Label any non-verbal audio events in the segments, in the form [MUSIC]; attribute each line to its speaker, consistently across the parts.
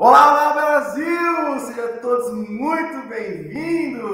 Speaker 1: Olá, olá Brasil! Sejam todos muito bem-vindos!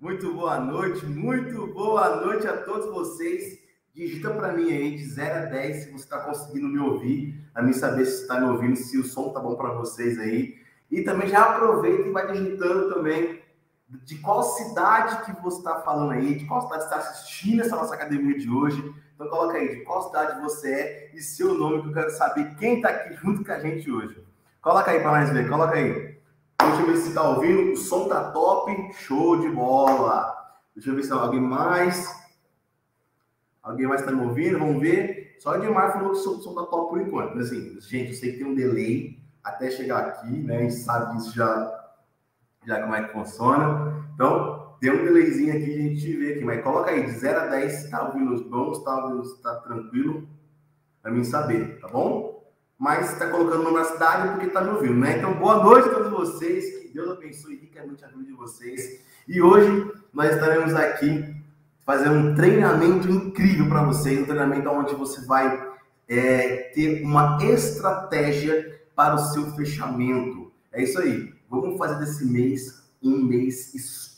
Speaker 1: Muito boa noite, muito boa noite a todos vocês. Digita para mim aí de 0 a 10 se você está conseguindo me ouvir, a mim saber se está me ouvindo, se o som tá bom para vocês aí. E também já aproveita e vai digitando também de qual cidade que você está falando aí, de qual cidade está assistindo essa nossa academia de hoje. Então coloca aí de qual cidade você é e seu nome, que eu quero saber quem está aqui junto com a gente hoje. Coloca aí para nós ver, coloca aí. Deixa eu ver se está ouvindo. O som tá top, show de bola. Deixa eu ver se tem alguém mais. Alguém mais está me ouvindo? Vamos ver. Só o Edmar falou que o som, som tá top por enquanto. Mas assim, gente, eu sei que tem um delay até chegar aqui, né? A gente sabe disso já, já como é que funciona. Então, tem um delayzinho aqui, a gente vê aqui, mas coloca aí, de 0 a 10, se tá ouvindo bons, tá ouvindo, tá tranquilo, para mim saber, tá bom? Mas está colocando o nome cidade porque tá me ouvindo, né? Então, boa noite a todos vocês, que Deus abençoe ricamente a vida de vocês. E hoje nós estaremos aqui fazendo um treinamento incrível para vocês, um treinamento onde você vai é, ter uma estratégia para o seu fechamento. É isso aí. Vamos fazer desse mês um mês histórico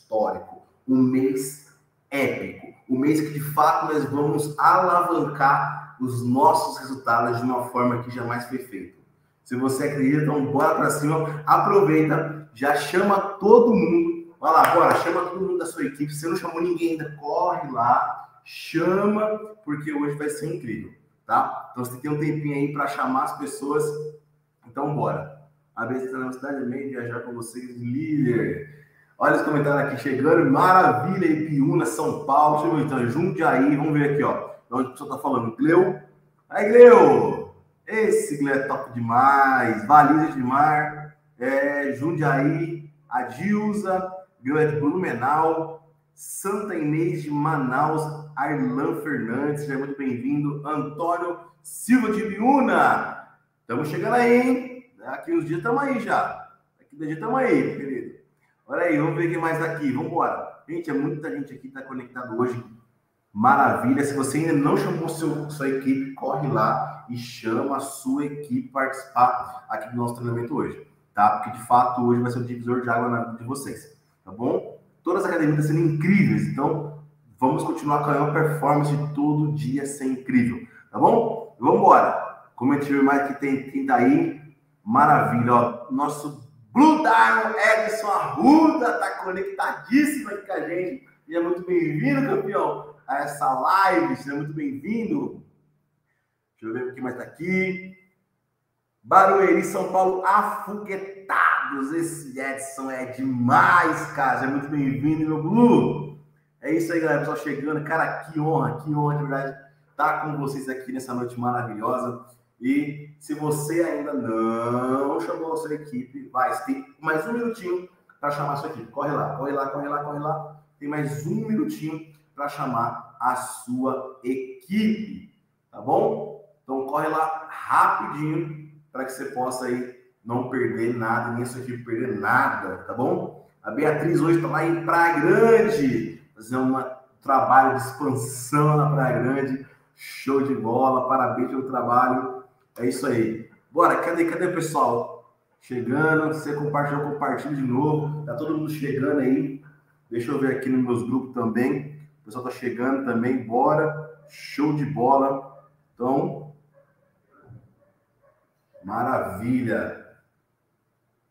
Speaker 1: um mês épico, um mês que de fato nós vamos alavancar os nossos resultados de uma forma que jamais foi feita. Se você acredita, então bora para cima, aproveita, já chama todo mundo, vai lá, bora, chama todo mundo da sua equipe. Se você não chamou ninguém ainda, corre lá, chama, porque hoje vai ser incrível, tá? Então você tem um tempinho aí para chamar as pessoas. Então bora. A está na cidade meio viajar com vocês, líder. Olha os comentários aqui chegando. Maravilha, Ibiúna, São Paulo. Ver então. Jundiaí, vamos ver aqui, ó. Onde a pessoa tá falando? Gleu. Aí, Gleu! Esse Gleu é top demais. Valida de Mar. É, Jundiaí. Adilza. Gleu é de Blumenau. Santa Inês de Manaus. Arlan Fernandes. Seja muito bem-vindo. Antônio Silva de Ibiúna. Estamos chegando aí, hein? Aqui uns dias estamos aí já. Aqui uns dias estamos aí, querido. Olha aí, vamos ver quem mais está aqui. Vamos embora. Gente, é muita gente aqui que está conectado hoje. Maravilha. Se você ainda não chamou seu, sua equipe, corre lá e chama a sua equipe participar aqui do nosso treinamento hoje, tá? Porque de fato hoje vai ser o divisor de água na vida de vocês, tá bom? Todas as academias estão sendo incríveis, então vamos continuar com a maior performance de todo dia ser incrível, tá bom? Vamos embora. Vê mais que tem quem tá aí, maravilha, ó. Nosso Blue Diamond Edson Arruda tá conectadíssimo aqui com a gente. Seja muito bem-vindo, campeão, a essa live. Seja muito bem-vindo. Deixa eu ver o que mais tá aqui. Barueri, São Paulo, afoguetados. Esse Edson é demais, cara. Seja muito bem-vindo, meu Blue. É isso aí, galera. Pessoal chegando. Cara, que honra, que honra de verdade estar com vocês aqui nessa noite maravilhosa. E se você ainda não chamou a sua equipe, vai, você tem mais um minutinho para chamar a sua equipe. Corre lá, corre lá, corre lá, corre lá. Tem mais um minutinho para chamar a sua equipe, tá bom? Então corre lá rapidinho para que você possa aí não perder nada, nem a sua equipe perder nada, tá bom? A Beatriz hoje está lá em Praia Grande, fazendo um trabalho de expansão na Praia Grande. Show de bola, parabéns pelo trabalho. É isso aí. Bora, cadê, cadê o pessoal? Chegando, você compartilhou, compartilha de novo. Tá todo mundo chegando aí. Deixa eu ver aqui nos meus grupos também. O pessoal tá chegando também. Bora. Show de bola. Então, maravilha.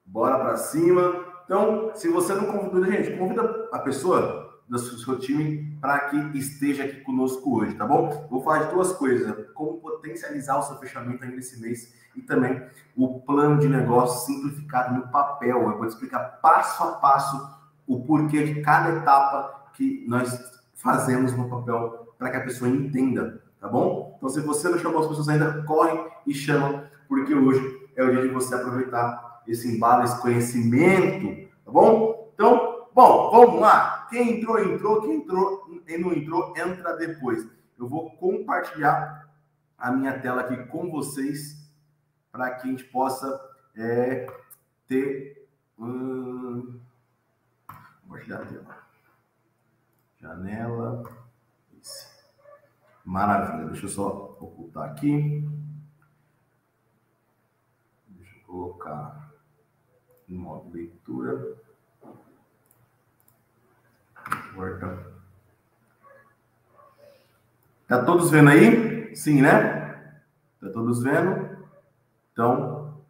Speaker 1: Bora para cima. Então, se você não convidou, gente, convida a pessoa do seu time para que esteja aqui conosco hoje, tá bom? Vou falar de duas coisas: como potencializar o seu fechamento ainda esse mês e também o plano de negócio simplificado no papel. Eu vou explicar passo a passo o porquê de cada etapa que nós fazemos no papel para que a pessoa entenda, tá bom? Então, se você não chamou as pessoas ainda, corre e chama, porque hoje é o dia de você aproveitar esse embalo, esse conhecimento, tá bom? Então, bom, vamos lá. Quem entrou, entrou. Quem entrou e não entrou, entra depois. Eu vou compartilhar a minha tela aqui com vocês para que a gente possa é, ter. Hum, compartilhar a tela. Janela. Maravilha. Deixa eu só ocultar aqui. Deixa eu colocar em modo leitura. Tá todos vendo aí? Sim, né? Tá todos vendo? Então,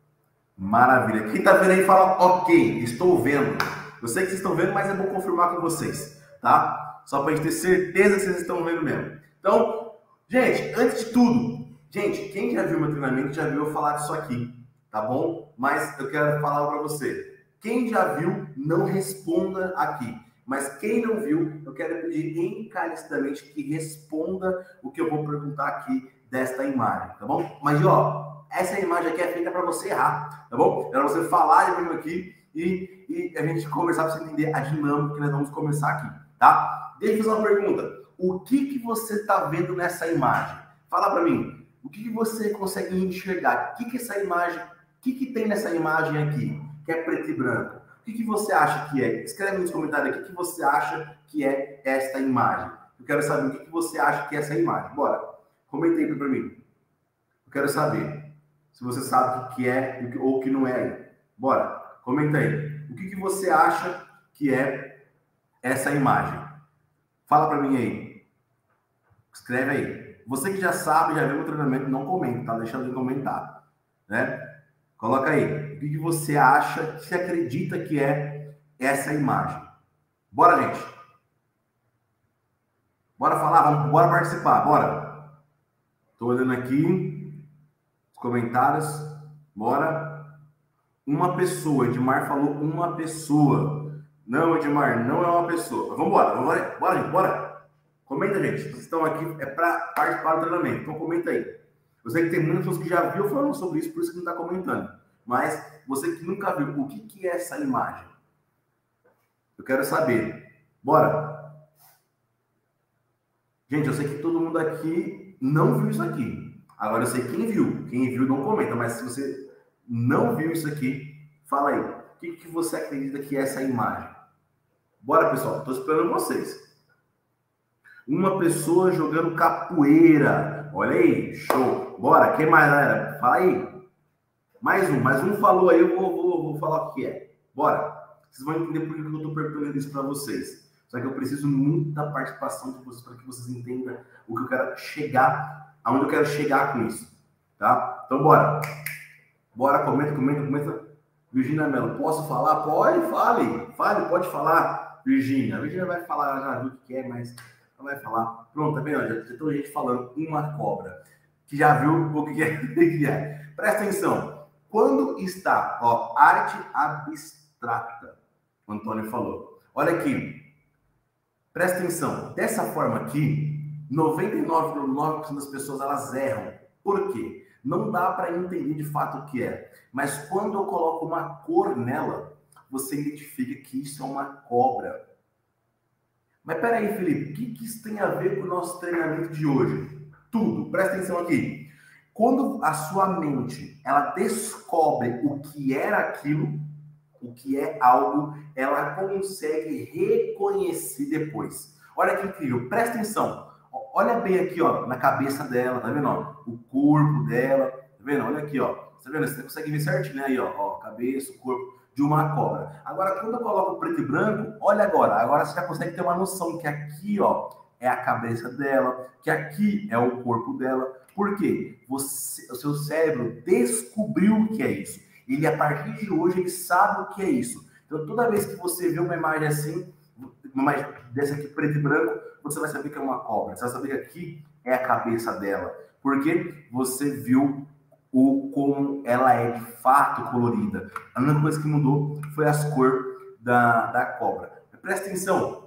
Speaker 1: maravilha. Quem tá vendo aí fala, ok, estou vendo. Eu sei que vocês estão vendo, mas é bom confirmar com vocês, tá? Só pra gente ter certeza que vocês estão vendo mesmo. Então, gente, antes de tudo, gente, quem já viu meu treinamento já viu eu falar disso aqui, tá bom? Mas eu quero falar para você. Quem já viu, não responda aqui. Mas quem não viu, eu quero pedir encarecidamente que responda o que eu vou perguntar aqui desta imagem, tá bom? Mas, ó, essa imagem aqui é feita para você errar, tá bom? É para você falar mesmo aqui e, e, a gente conversar para você entender a dinâmica que nós vamos começar aqui, tá? Deixa eu fazer uma pergunta. O que, que você está vendo nessa imagem? Fala para mim. O que, que você consegue enxergar? O que, que essa imagem, o que, que tem nessa imagem aqui, que é preto e branco? Que, que você acha que é? Escreve nos comentários aqui o que você acha que é esta imagem. Eu quero saber o que, você acha que é essa imagem. Bora, comenta aí para mim. Eu quero saber se você sabe o que é ou o que não é aí. Bora, comenta aí. O que, você acha que é essa imagem? Fala para mim aí. Escreve aí. Você que já sabe, já viu o treinamento, não comenta, tá? Deixa eu comentar, né? Coloca aí. O que você acha, se acredita que é essa imagem? Bora, gente. Bora falar, vamos, bora participar, bora. Estou olhando aqui os comentários. Bora. Uma pessoa, Edmar falou uma pessoa. Não, Edmar, não é uma pessoa. Vamos embora, vamos bora, gente, bora. Comenta, gente. Vocês estão aqui, é para participar do treinamento. Então comenta aí. Eu sei que tem muitas pessoas que já viu falando sobre isso, por isso que não está comentando. Mas você que nunca viu, o que, que é essa imagem? Eu quero saber. Bora! Gente, eu sei que todo mundo aqui não viu isso aqui. Agora eu sei quem viu. Quem viu não comenta, mas se você não viu isso aqui, fala aí. O que, que você acredita que é essa imagem? Bora, pessoal. Estou esperando vocês. Uma pessoa jogando capoeira. Olha aí, show. Bora, quem mais era? Fala aí. Mais um, mais um falou aí, eu vou, vou, vou falar o que é. Bora. Vocês vão entender por que eu estou perguntando isso para vocês. Só que eu preciso muito da participação de vocês para que vocês entendam o que eu quero chegar, aonde eu quero chegar com isso. Tá? Então, bora. Bora, comenta, comenta, comenta. Virginia Mello, posso falar? Pode, fale. Fale, pode falar. Virginia. A vai falar, já viu o que é, mas ela vai falar. Pronto, tá vendo? Já, já tem gente falando uma cobra que já viu o que é. [LAUGHS] que é. Presta atenção. Quando está, ó, arte abstrata, o Antônio falou. Olha aqui. Presta atenção. Dessa forma aqui, 99,9% das pessoas elas erram. Por quê? Não dá para entender de fato o que é. Mas quando eu coloco uma cor nela, você identifica que isso é uma cobra. Mas peraí, Felipe, o que, que isso tem a ver com o nosso treinamento de hoje? Tudo. Presta atenção aqui. Quando a sua mente ela descobre o que era aquilo, o que é algo, ela consegue reconhecer depois. Olha que incrível. Presta atenção. Olha bem aqui, ó, na cabeça dela, tá vendo? Ó? O corpo dela, tá vendo? Olha aqui, ó. Tá vendo? Você consegue ver certinho? Aí, ó, ó, cabeça, corpo de uma cobra. Agora, quando eu coloco preto e branco, olha agora. Agora você já consegue ter uma noção que aqui, ó, é a cabeça dela, que aqui é o corpo dela. Por quê? Você, o seu cérebro descobriu o que é isso. Ele, a partir de hoje, ele sabe o que é isso. Então, toda vez que você vê uma imagem assim, uma imagem dessa aqui preto e branco, você vai saber que é uma cobra. Você vai saber que aqui é a cabeça dela. Porque você viu o como ela é de fato colorida. A única coisa que mudou foi as cores da, da cobra. Presta atenção,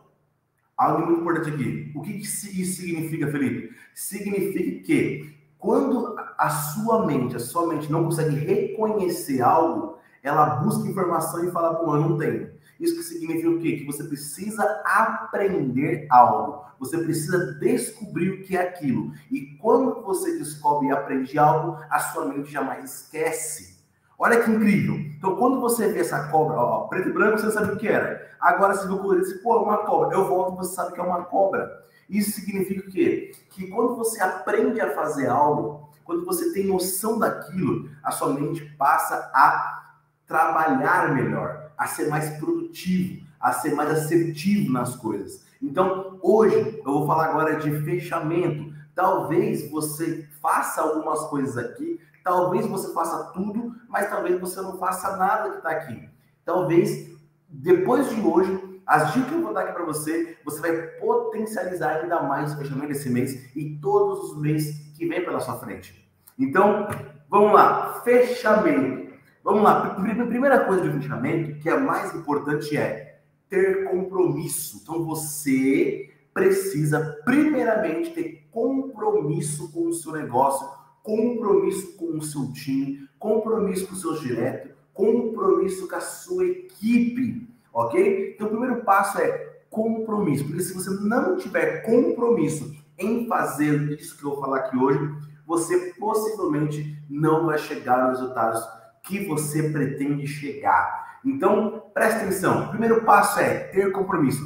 Speaker 1: algo muito importante aqui. O que isso significa, Felipe? Significa que quando a sua mente, a sua mente não consegue reconhecer algo, ela busca informação e fala, bom, eu não tenho. Isso que significa o quê? Que você precisa aprender algo. Você precisa descobrir o que é aquilo. E quando você descobre e aprende algo, a sua mente jamais esquece. Olha que incrível. Então, quando você vê essa cobra, ó, preto e branco, você sabe o que era. Agora, se viu colorido, você, pô, é uma cobra. Eu volto e você sabe que é uma cobra. Isso significa o quê? Que quando você aprende a fazer algo, Quando você tem noção daquilo, a sua mente passa a trabalhar melhor, a ser mais produtivo, a ser mais assertivo nas coisas. Então, hoje eu vou falar agora de fechamento. Talvez você faça algumas coisas aqui, talvez você faça tudo, mas talvez você não faça nada que está aqui. Talvez depois de hoje, as dicas que eu vou dar aqui para você, você vai potencializar ainda mais o fechamento desse mês e todos os meses que vem pela sua frente. Então, vamos lá, fechamento. Vamos lá, primeira coisa de fechamento, que é mais importante é ter compromisso. Então, você precisa primeiramente ter compromisso com o seu negócio, compromisso com o seu time, compromisso com os seus diretos, compromisso com a sua equipe, ok? Então, o primeiro passo é compromisso, porque se você não tiver compromisso em fazer isso que eu vou falar aqui hoje, você possivelmente não vai chegar nos resultados que você pretende chegar. Então, presta atenção. O primeiro passo é ter compromisso.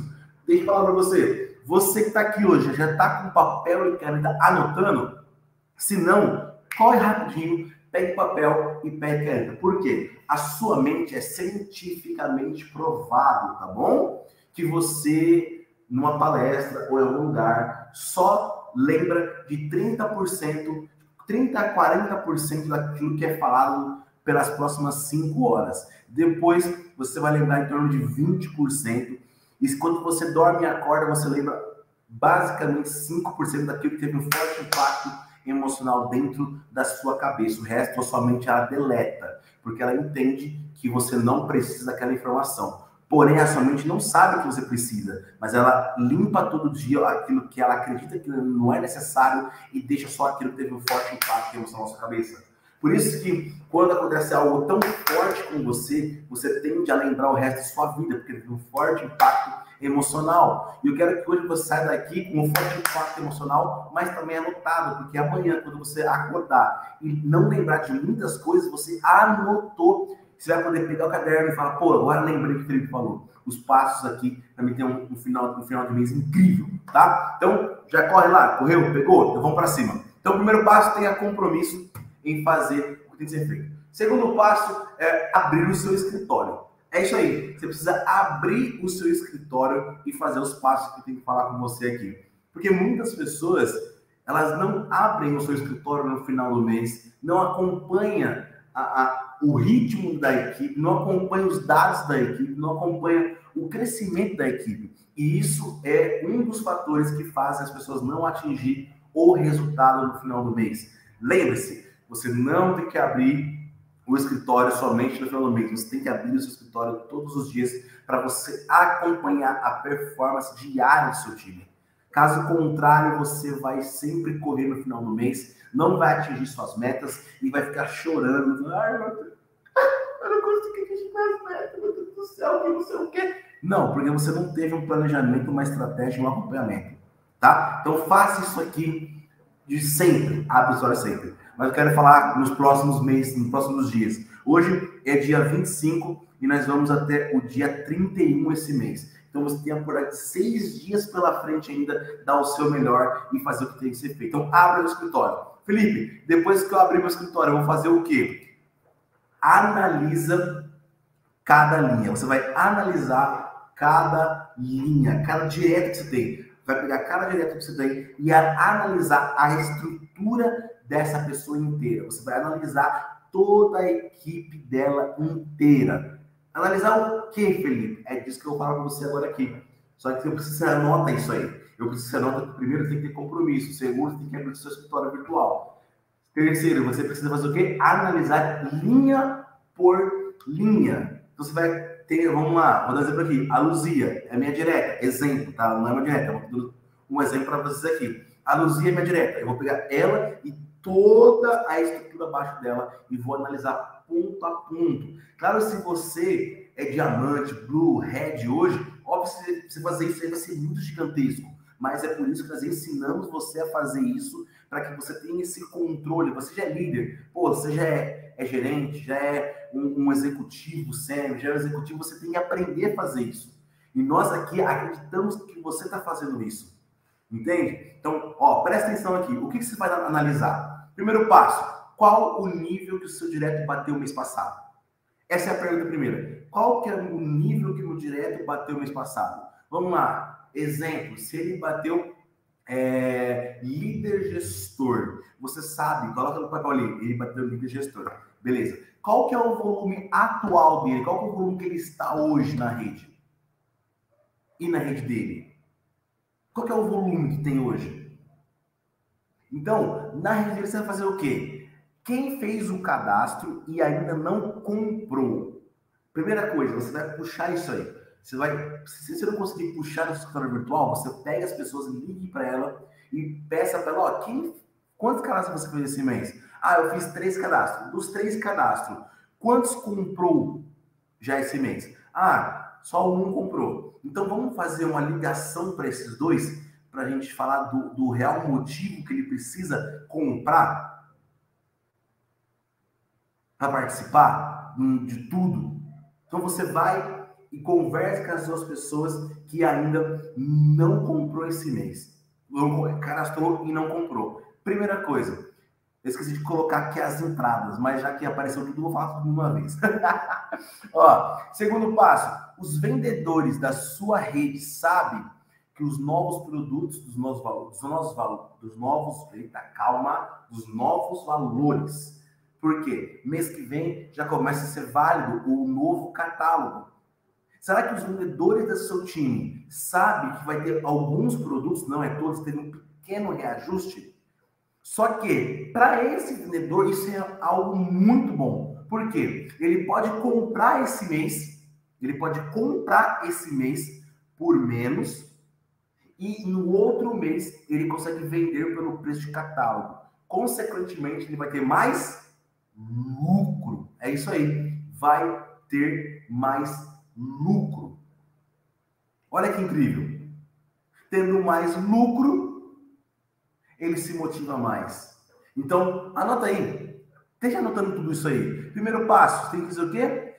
Speaker 1: Deixa eu falar para você. Você que está aqui hoje, já está com papel e caneta anotando? Se não, corre rapidinho, pegue papel e pegue caneta. Por quê? A sua mente é cientificamente provado, tá bom? Que você, numa palestra ou em algum lugar, só lembra de 30%, 30 a 40% daquilo que é falado pelas próximas 5 horas. Depois, você vai lembrar em torno de 20%. E quando você dorme e acorda, você lembra basicamente 5% daquilo que teve um forte impacto emocional dentro da sua cabeça. O resto, a sua mente, ela deleta, porque ela entende que você não precisa daquela informação. Porém, a sua mente não sabe que você precisa, mas ela limpa todo dia aquilo que ela acredita que não é necessário e deixa só aquilo que teve um forte impacto emocional na sua cabeça. Por isso que quando acontece algo tão forte com você, você tende a lembrar o resto da sua vida, porque teve um forte impacto emocional. E eu quero que hoje você saia daqui com um forte impacto emocional, mas também anotado, porque amanhã, quando você acordar e não lembrar de muitas coisas, você anotou. Você vai poder pegar o caderno e falar, pô, agora lembrei que o Felipe falou. Os passos aqui também tem um, um, final, um final de mês incrível, tá? Então, já corre lá, correu, pegou? Então vamos para cima. Então, o primeiro passo, tenha compromisso em fazer o que tem que ser feito. Segundo passo é abrir o seu escritório. É isso aí. Você precisa abrir o seu escritório e fazer os passos que eu tenho que falar com você aqui. Porque muitas pessoas, elas não abrem o seu escritório no final do mês, não acompanham a, a, o ritmo da equipe, não acompanham os dados da equipe, não acompanham o crescimento da equipe. E isso é um dos fatores que fazem as pessoas não atingir o resultado no final do mês. Lembre-se, você não tem que abrir o escritório somente no final do mês. Você tem que abrir o seu escritório todos os dias para você acompanhar a performance diária do seu time. Caso contrário, você vai sempre correr no final do mês, não vai atingir suas metas e vai ficar chorando. Ai, meu Deus, eu não consegui atingir minhas metas, meu Deus do céu, não sei o quê. Não, porque você não teve um planejamento, uma estratégia, um acompanhamento. Tá? Então faça isso aqui de sempre. Abre os olhos sempre mas eu quero falar nos próximos meses, nos próximos dias. Hoje é dia 25 e nós vamos até o dia 31 esse mês. Então você tem por seis dias pela frente ainda, dar o seu melhor e fazer o que tem que ser feito. Então abra o escritório. Felipe, depois que eu abrir meu escritório, eu vou fazer o quê? Analisa cada linha. Você vai analisar cada linha, cada direto que você tem. Vai pegar cada direto que você tem e analisar a estrutura dessa pessoa inteira. Você vai analisar toda a equipe dela inteira. Analisar o que, Felipe? É disso que eu falar para você agora aqui. Só que eu preciso que você anota isso aí. Eu preciso que você anota que primeiro tem que ter compromisso. Segundo, tem que abrir o seu escritório virtual. Terceiro, você precisa fazer o quê? Analisar linha por linha. Então você vai vamos lá, vou dar exemplo aqui. A Luzia é minha direta, exemplo, tá? Não é uma direta, é um exemplo para vocês aqui. A Luzia é minha direta. Eu vou pegar ela e toda a estrutura abaixo dela e vou analisar ponto a ponto. Claro, se você é diamante, blue, red hoje, óbvio que você fazer isso aí vai ser muito gigantesco. Mas é por isso que nós ensinamos você a fazer isso, para que você tenha esse controle. Você já é líder, pô, você já é, é gerente, já é um, um executivo sério, já é um executivo, você tem que aprender a fazer isso. E nós aqui acreditamos que você está fazendo isso. Entende? Então, ó, presta atenção aqui. O que, que você vai analisar? Primeiro passo, qual o nível que o seu direto bateu mês passado? Essa é a pergunta primeira. Qual que é o nível que o direto bateu mês passado? Vamos lá. Exemplo, se ele bateu é, líder gestor, você sabe, coloca no papel ali, ele bateu líder gestor. Beleza. Qual que é o volume atual dele? Qual que é o volume que ele está hoje na rede? E na rede dele? Qual que é o volume que tem hoje? Então, na rede dele você vai fazer o quê? Quem fez o cadastro e ainda não comprou? Primeira coisa, você vai puxar isso aí. Você vai, se você não conseguir puxar no escritório virtual, você pega as pessoas, ligue para ela e peça para ela, ó, quem, quantos cadastros você fez esse mês? Ah, eu fiz três cadastros. Dos três cadastros, quantos comprou já esse mês? Ah, só um comprou. Então vamos fazer uma ligação para esses dois, para a gente falar do, do real motivo que ele precisa comprar para participar de tudo. Então você vai e conversa com as duas pessoas que ainda não comprou esse mês. Cadastrou e não comprou. Primeira coisa, eu esqueci de colocar aqui as entradas, mas já que apareceu tudo, vou falar tudo de uma vez. [LAUGHS] Ó, segundo passo, os vendedores da sua rede sabem que os novos produtos, dos novos valores, dos novos dos novos, eita, calma, dos novos valores. Por quê? Mês que vem já começa a ser válido o novo catálogo. Será que os vendedores do seu time sabem que vai ter alguns produtos, não é todos, ter um pequeno reajuste? Só que, para esse vendedor, isso é algo muito bom. Por quê? Ele pode comprar esse mês, ele pode comprar esse mês por menos e no outro mês ele consegue vender pelo preço de catálogo. Consequentemente, ele vai ter mais lucro. É isso aí. Vai ter mais lucro. Olha que incrível. Tendo mais lucro, ele se motiva mais. Então, anota aí. Esteja anotando tudo isso aí. Primeiro passo, tem que fazer o quê?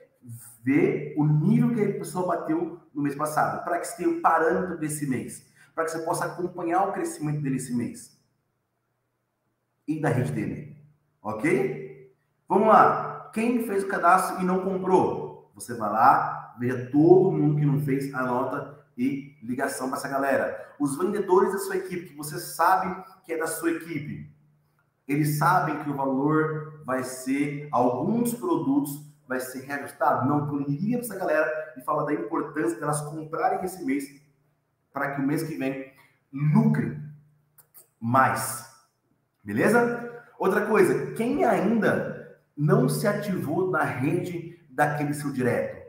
Speaker 1: Ver o nível que a pessoa bateu no mês passado, para que você tenha o um parâmetro desse mês, para que você possa acompanhar o crescimento dele esse mês e da rede dele. Ok? Vamos lá. Quem fez o cadastro e não comprou? Você vai lá, veja todo mundo que não fez, anota e ligação para essa galera. Os vendedores da sua equipe, que você sabe que é da sua equipe, eles sabem que o valor vai ser, alguns produtos vai ser reajustado? Não, então liga para essa galera e fala da importância delas comprarem esse mês para que o mês que vem lucre mais. Beleza? Outra coisa, quem ainda não se ativou na rede daquele seu direto?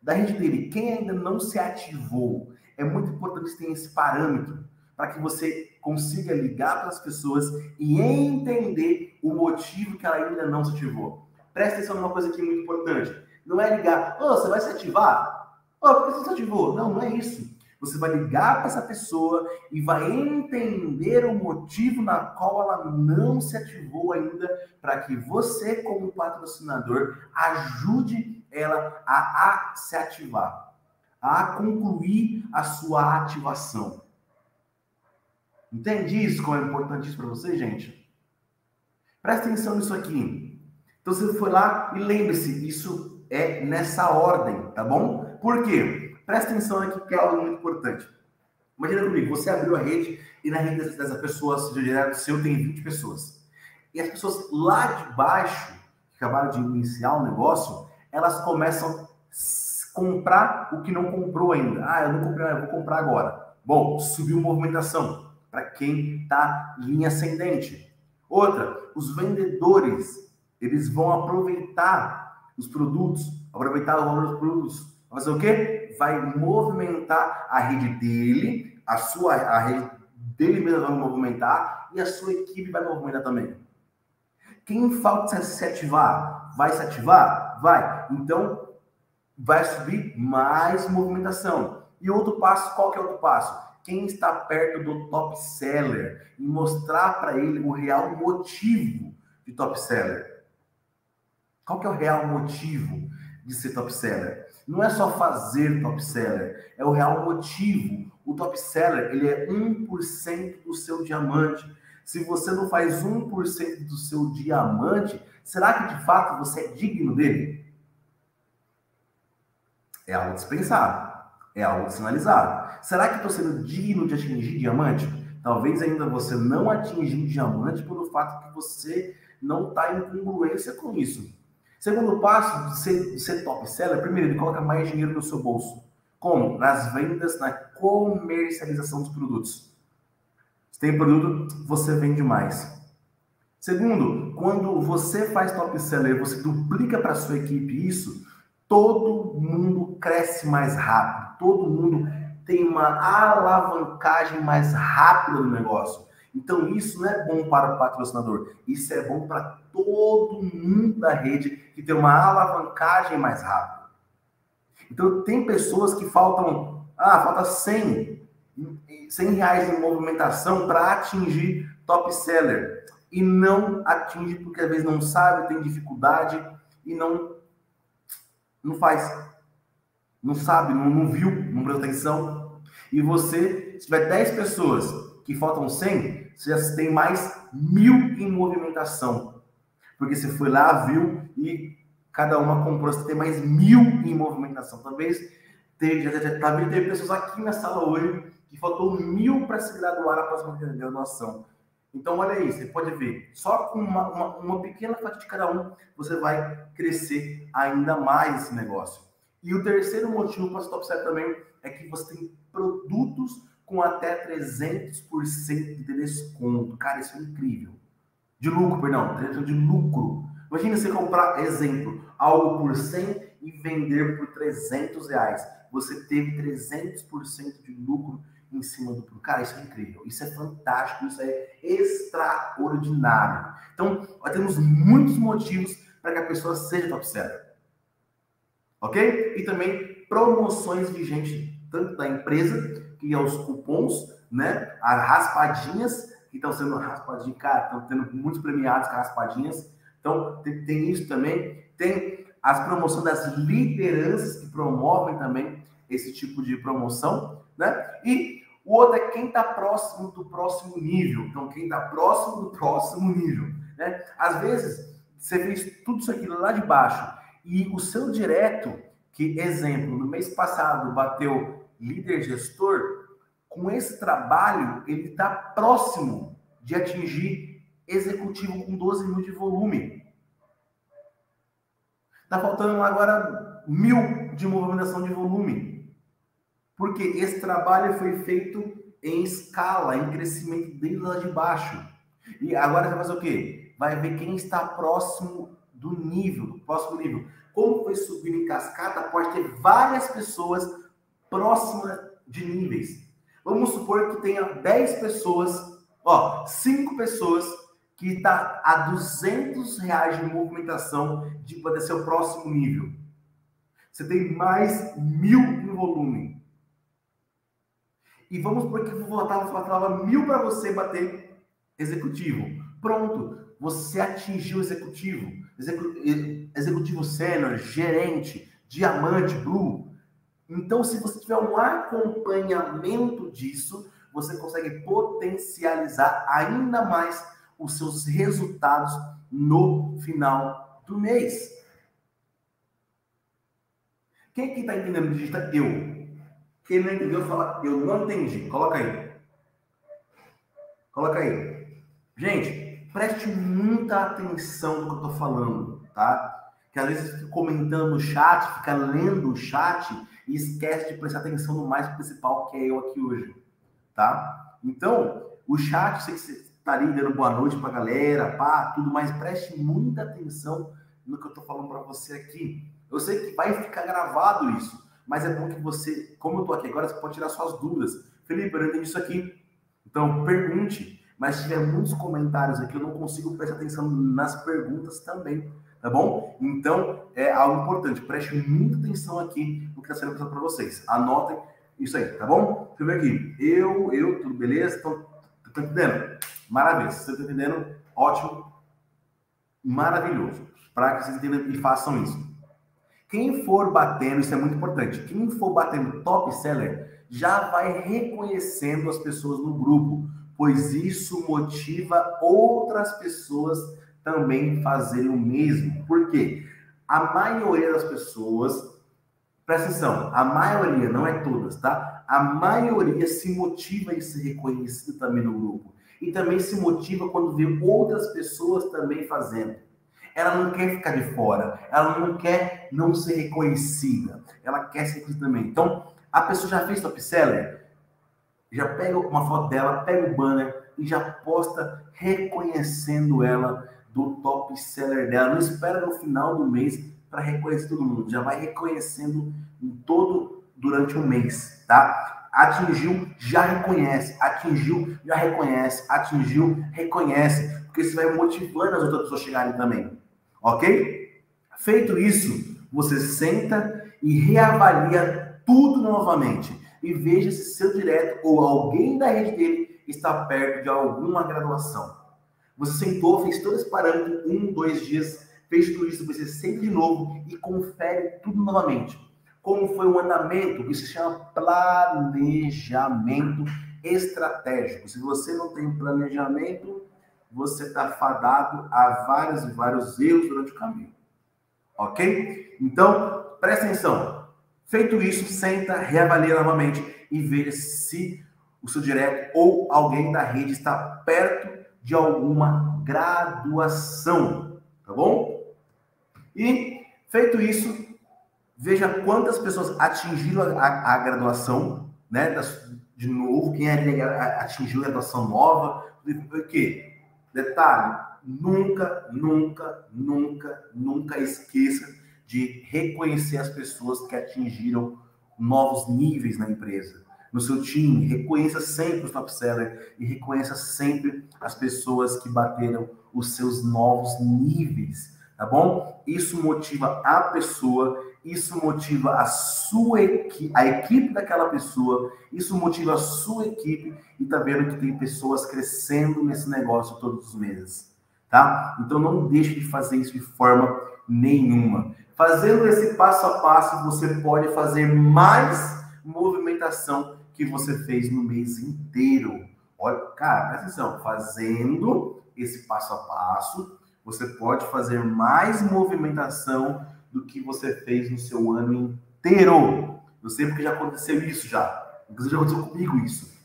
Speaker 1: Da rede dele, quem ainda não se ativou, é muito importante que tenha esse parâmetro para que você consiga ligar para as pessoas e entender o motivo que ela ainda não se ativou. Presta atenção numa coisa aqui muito importante. Não é ligar, oh, você vai se ativar? Oh, por que você se ativou? Não, não é isso. Você vai ligar para essa pessoa e vai entender o motivo na qual ela não se ativou ainda, para que você, como patrocinador, ajude ela a, a se ativar, a concluir a sua ativação. Entende isso? Como é importante isso para você, gente? Presta atenção nisso aqui. Então você foi lá e lembre-se, isso é nessa ordem, tá bom? Por quê? Presta atenção aqui que é algo muito importante. Imagina comigo, você abriu a rede e na rede dessa pessoa, se direto seu, tem 20 pessoas. E as pessoas lá de baixo, que acabaram de iniciar o negócio, elas começam a comprar o que não comprou ainda. Ah, eu não comprei, eu vou comprar agora. Bom, subiu movimentação para quem está linha ascendente. Outra, os vendedores, eles vão aproveitar os produtos, aproveitar o valor dos produtos fazer o quê? Vai movimentar a rede dele, a sua a rede dele mesmo vai movimentar e a sua equipe vai movimentar também. Quem falta se ativar? Vai se ativar? Vai. Então, vai subir mais movimentação. E outro passo, qual que é outro passo? Quem está perto do top seller e mostrar para ele o real motivo de top seller. Qual que é o real motivo de ser top seller? Não é só fazer top seller, é o real motivo. O top seller, ele é 1% do seu diamante. Se você não faz 1% do seu diamante, será que de fato você é digno dele? É algo dispensado, é algo sinalizado. Será que estou sendo digno de atingir diamante? Talvez ainda você não atingiu diamante pelo fato que você não está em congruência com isso. Segundo passo de ser, de ser top seller, primeiro, ele coloca mais dinheiro no seu bolso. Como? Nas vendas, na comercialização dos produtos. Se tem produto, você vende mais. Segundo, quando você faz top seller, você duplica para sua equipe isso, todo mundo cresce mais rápido, todo mundo tem uma alavancagem mais rápida no negócio. Então, isso não é bom para o patrocinador, isso é bom para todo mundo da rede que tem uma alavancagem mais rápida. Então, tem pessoas que faltam, ah, falta 100, 100 reais em movimentação para atingir top seller e não atinge porque às vezes não sabe, tem dificuldade e não não faz. Não sabe, não, não viu, não prestou atenção. E você, se tiver 10 pessoas que faltam 100, você já tem mais mil em movimentação. Porque você foi lá, viu e cada uma comprou, você tem mais mil em movimentação. Talvez teve, já, já, talvez teve pessoas aqui na sala hoje que faltou mil para se graduar a próxima graduação. Então, olha aí, você pode ver, só com uma, uma, uma, pequena fatia de cada um, você vai crescer ainda mais esse negócio. E o terceiro motivo para stop set também é que você tem produtos com até 300% de desconto. Cara, isso é incrível. De lucro, perdão, de lucro. Imagina você comprar, exemplo, algo por 100 e vender por 300 reais. Você teve 300% de lucro em cima do. Cara, isso é incrível, isso é fantástico, isso é extraordinário. Então, nós temos muitos motivos para que a pessoa seja top seller. Ok? E também promoções vigentes, tanto da empresa, que é os cupons, né? As raspadinhas, que estão sendo raspadinhas, cara, estão tendo muitos premiados com raspadinhas. Então, tem, tem isso também. Tem as promoções das lideranças que promovem também esse tipo de promoção, né? E o outro é quem está próximo do próximo nível. Então, quem está próximo do próximo nível, né? Às vezes, você fez tudo isso aqui lá de baixo e o seu direto, que exemplo, no mês passado bateu líder gestor, com esse trabalho, ele está próximo de atingir executivo com 12 mil de volume. Está faltando agora mil de movimentação de volume. Porque esse trabalho foi feito em escala, em crescimento desde lá de baixo. E agora você vai fazer o quê? Vai ver quem está próximo do nível, do próximo nível. Como foi subindo em cascata, pode ter várias pessoas próximas de níveis. Vamos supor que tenha 10 pessoas, ó, 5 pessoas que está a 200 reais de movimentação de poder ser o próximo nível. Você tem mais mil em volume. E vamos supor que faltava, faltava mil para você bater executivo. Pronto, você atingiu executivo. Executivo sênior, gerente, diamante, blue. Então, se você tiver um acompanhamento disso, você consegue potencializar ainda mais os seus resultados no final do mês. Quem que está entendendo? Digita eu. Quem não entendeu, fala eu não entendi. Coloca aí. Coloca aí. Gente, preste muita atenção no que eu estou falando, tá? Que às vezes fica comentando no chat, fica lendo o chat e esquece de prestar atenção no mais principal que é eu aqui hoje, tá? Então, o chat, sei que você tá ali dando boa noite pra galera, pá, tudo mais, preste muita atenção no que eu tô falando para você aqui. Eu sei que vai ficar gravado isso, mas é bom que você, como eu tô aqui agora, você pode tirar suas dúvidas. Felipe, eu não entendi isso aqui. Então, pergunte. Mas se tiver muitos comentários aqui, eu não consigo prestar atenção nas perguntas também, tá bom? Então, é algo importante. Preste muita atenção aqui no que está sendo passado para vocês. Anotem isso aí, tá bom? Deixa eu ver aqui. Eu, eu, tudo beleza? Tá entendendo? Maravilha. Se você está entendendo, ótimo. Maravilhoso. Para que vocês entendam e façam isso. Quem for batendo, isso é muito importante. Quem for batendo top seller já vai reconhecendo as pessoas no grupo. pois isso motiva outras pessoas também fazerem o mesmo. Por quê? A maioria das pessoas, presta atenção, a maioria, não é todas, tá? A maioria se motiva em ser reconhecido também no grupo. E também se motiva quando vê outras pessoas também fazendo. Ela não quer ficar de fora, ela não quer não ser reconhecida, ela quer ser reconhecida também. Então, a pessoa já fez top seller, já pega uma foto dela, pega o banner e já posta reconhecendo ela do top seller dela. Não espera no final do mês para reconhecer todo mundo, já vai reconhecendo em todo durante o mês, tá? Atingiu, já reconhece, atingiu, já reconhece, atingiu, reconhece, porque isso vai motivando as outras pessoas chegarem também, ok? Feito isso, você senta e reavalia tudo novamente e veja se seu direto ou alguém da rede dele está perto de alguma graduação. Você sentou, fez todo esse parâmetro, um, dois dias, fez tudo isso, você sente de novo e confere tudo novamente. Como foi o andamento? Isso se chama planejamento estratégico. Se você não tem planejamento, você está fadado a vários e vários erros durante o caminho. Ok? Então, presta atenção. Feito isso, senta, reavalia novamente e veja se o seu direto ou alguém da rede está perto de alguma graduação, tá bom? E feito isso, veja quantas pessoas atingiram a, a, a graduação, né? Das, de novo, quem é, atingiu a graduação nova, o quê? Detalhe, nunca, nunca, nunca, nunca esqueça de reconhecer as pessoas que atingiram novos níveis na empresa, no seu time. Reconheça sempre os top sellers e reconheça sempre as pessoas que bateram os seus novos níveis, tá bom? Isso motiva a pessoa, isso motiva a sua a equipe daquela pessoa, isso motiva a sua equipe e tá vendo que tem pessoas crescendo nesse negócio todos os meses, tá? Então não deixe de fazer isso de forma nenhuma. Fazendo esse passo a passo, você pode fazer mais movimentação que você fez no mês inteiro. Olha, cara, presta atenção, fazendo esse passo a passo, você pode fazer mais movimentação do que você fez no seu ano inteiro. Eu sei porque já aconteceu isso já. Inclusive já aconteceu comigo isso.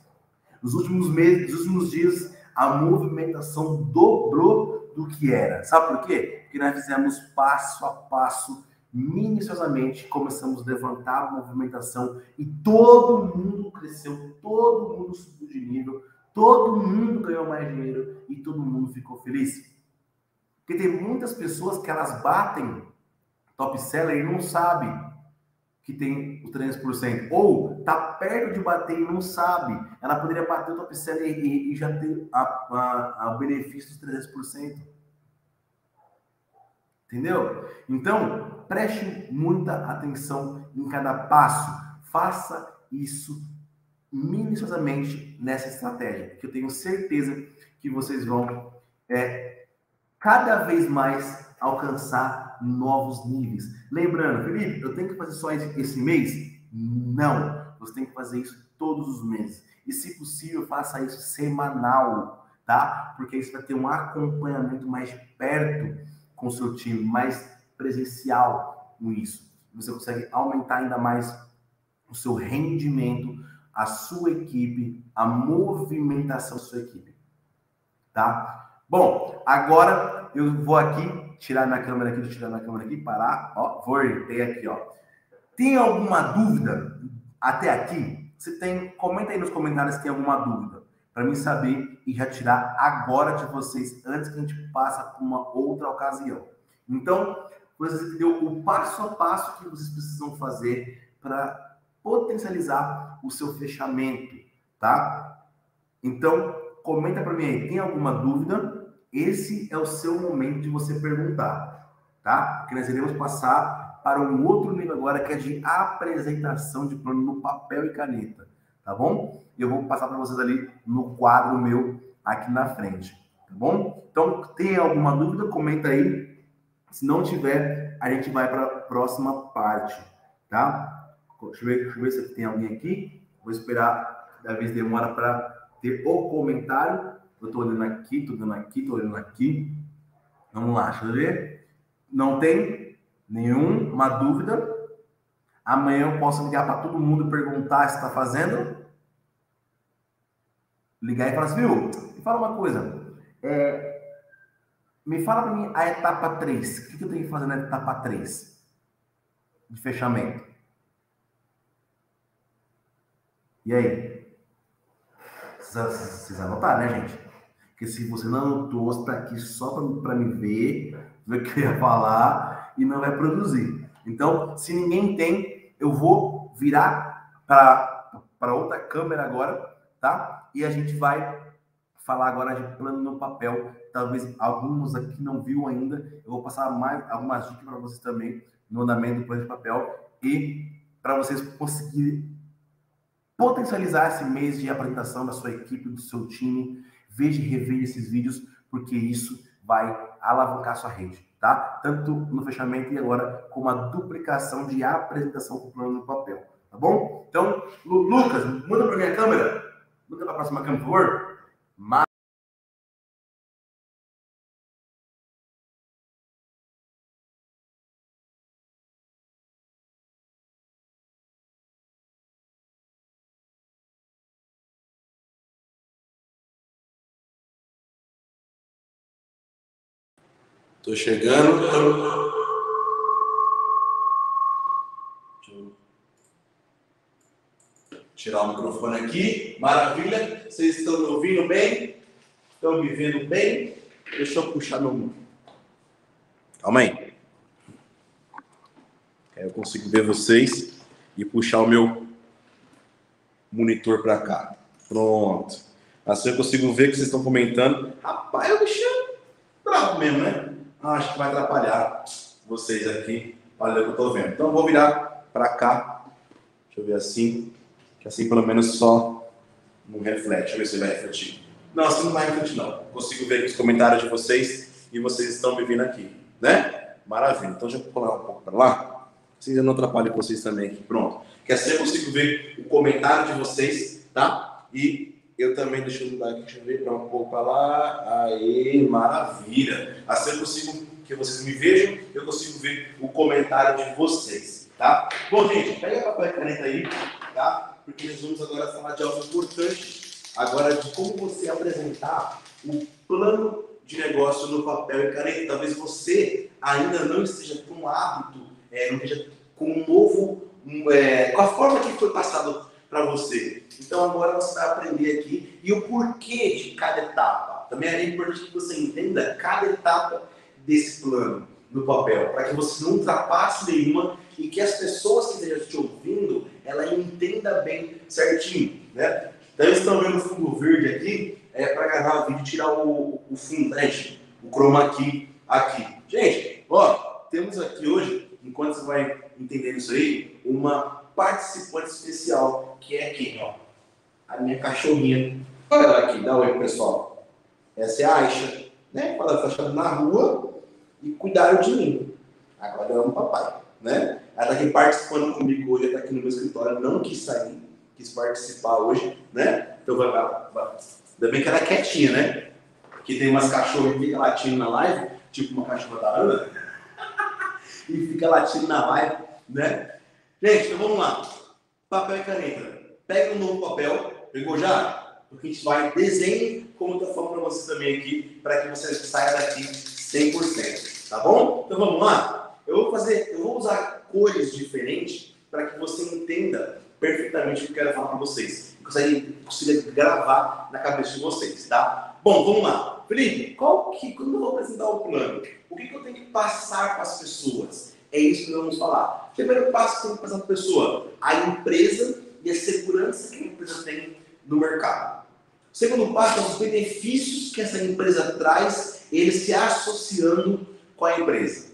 Speaker 1: Nos últimos meses, nos últimos dias, a movimentação dobrou do que era. Sabe por quê? que nós fizemos passo a passo, minuciosamente, começamos a levantar a movimentação e todo mundo cresceu, todo mundo subiu de nível, todo mundo ganhou mais dinheiro e todo mundo ficou feliz. Porque tem muitas pessoas que elas batem top seller e não sabem que tem o 300%. Ou tá perto de bater e não sabe. Ela poderia bater o top seller e, e já ter a, a, a, benefício dos 300%. Entendeu? Então, preste muita atenção em cada passo. Faça isso minuciosamente nessa estratégia, que eu tenho certeza que vocês vão é, cada vez mais alcançar novos níveis. Lembrando, Felipe, eu tenho que fazer só esse mês? Não, você tem que fazer isso todos os meses. E se possível, faça isso semanal, tá? Porque você vai ter um acompanhamento mais perto com o seu time, mais presencial com isso. Você consegue aumentar ainda mais o seu rendimento, a sua equipe, a movimentação da sua equipe. Tá? Bom, agora eu vou aqui tirar minha câmera aqui, tirar minha câmera aqui, parar, ó, voltei aqui, ó. Tem alguma dúvida até aqui? Se tem, comenta aí nos comentários se tem alguma dúvida para mim saber e já tirar agora de vocês antes que a gente passe para uma outra ocasião. Então, você entendeu o passo a passo que vocês precisam fazer para potencializar o seu fechamento, tá? Então, comenta para mim aí, tem alguma dúvida? Esse é o seu momento de você perguntar, tá? Porque nós iremos passar para um outro nível agora que é de apresentação de plano no papel e caneta tá bom? E eu vou passar para vocês ali no quadro meu aqui na frente, tá bom? Então, tem alguma dúvida? Comenta aí. Se não tiver, a gente vai para a próxima parte, tá? Deixa eu, ver, deixa eu ver se tem alguém aqui. Vou esperar, da vez demora para ter o comentário. Eu estou olhando aqui, estou olhando aqui, estou olhando aqui. Vamos lá, deixa eu ver. Não tem nenhuma dúvida. Amanhã eu posso ligar para todo mundo e perguntar se está fazendo. Ligar e falar assim, viu? Me fala uma coisa. É, me fala para mim a etapa 3. O que eu tenho que fazer na etapa 3 de fechamento? E aí? Vocês anotaram, né, gente? Porque se você não anotou, você está aqui só para me ver, ver o que eu ia falar e não vai produzir. Então, se ninguém tem, eu vou virar para outra câmera agora, tá? E a gente vai falar agora de plano no papel. Talvez alguns aqui não viu ainda. Eu vou passar mais algumas dicas para vocês também no andamento do plano de papel e para vocês conseguirem potencializar esse mês de apresentação da sua equipe, do seu time. Veja e reveja esses vídeos, porque isso vai alavancar sua rede, tá? Tanto no fechamento e agora com a duplicação de apresentação com o plano no papel, tá bom? Então, Lucas, muda para minha câmera. Muda para a próxima câmera, por favor.
Speaker 2: Tô chegando. Deixa eu tirar o microfone aqui. Maravilha. Vocês estão me ouvindo bem? Estão me vendo bem? Deixa eu puxar meu. Calma aí. Aí eu consigo ver vocês e puxar o meu monitor para cá. Pronto. Assim eu consigo ver que vocês estão comentando. Rapaz, eu bicho bravo mesmo, né? Ah, acho que vai atrapalhar vocês aqui ler o que eu estou vendo. Então eu vou virar para cá. Deixa eu ver assim. Que assim pelo menos só não reflete. Deixa eu ver se vai refletir. Não, assim não vai refletir não. Consigo ver os comentários de vocês e vocês estão me vindo aqui. Né? Maravilha. Então deixa eu pular um pouco para lá. Assim eu não atrapalho vocês também aqui. Pronto. Que assim eu consigo ver o comentário de vocês, tá? E eu também, deixa eu mudar aqui, deixa eu ver um pouco para lá. Aê, maravilha! Assim eu consigo que vocês me vejam, eu consigo ver o comentário de vocês, tá? Bom, gente, pega papel e caneta aí, tá? Porque nós vamos agora falar de algo importante, agora de como você apresentar o plano de negócio no papel e caneta. Talvez você ainda não esteja com hábito, é, não esteja com um novo, um, é, com a forma que foi passado para você. Então agora você vai aprender aqui e o porquê de cada etapa. Também é importante que você entenda cada etapa desse plano no papel, para que você não ultrapasse nenhuma e que as pessoas que estejam te ouvindo, ela entenda bem certinho, né? Então eles estão vendo o fundo verde aqui, é para gravar o vídeo e tirar o, o né? O chroma key aqui. Gente, ó, temos aqui hoje, enquanto você vai entender isso aí, uma participante especial, que é quem, ó? A minha cachorrinha. Olha ela aqui, dá oi pessoal. Essa é a Aisha, né? Ela está achando na rua e cuidaram de mim. Agora eu amo papai, né? Ela está aqui participando comigo hoje, está aqui no meu escritório, não quis sair, quis participar hoje, né? Então vai lá. Ainda bem que ela é quietinha, né? Que tem umas cachorras que ficam latindo na live, tipo uma cachorra da Ana, [LAUGHS] e fica latindo na live, né? Gente, então vamos lá. Papel e caneta. Pega um novo papel. Pegou já? Porque a gente vai desenho, como eu estou falando para você também aqui, para que você saia daqui 100%. Tá bom? Então vamos lá? Eu vou fazer, eu vou usar cores diferentes para que você entenda perfeitamente o que eu quero falar para vocês. E consiga gravar na cabeça de vocês, tá? Bom, vamos lá. Felipe, qual que, quando eu vou apresentar o plano, o que, que eu tenho que passar para as pessoas? É isso que vamos falar. Primeiro passo que tem que passar para a pessoa, a empresa e a segurança que a empresa tem no mercado. O segundo passo são os benefícios que essa empresa traz, ele se associando com a empresa.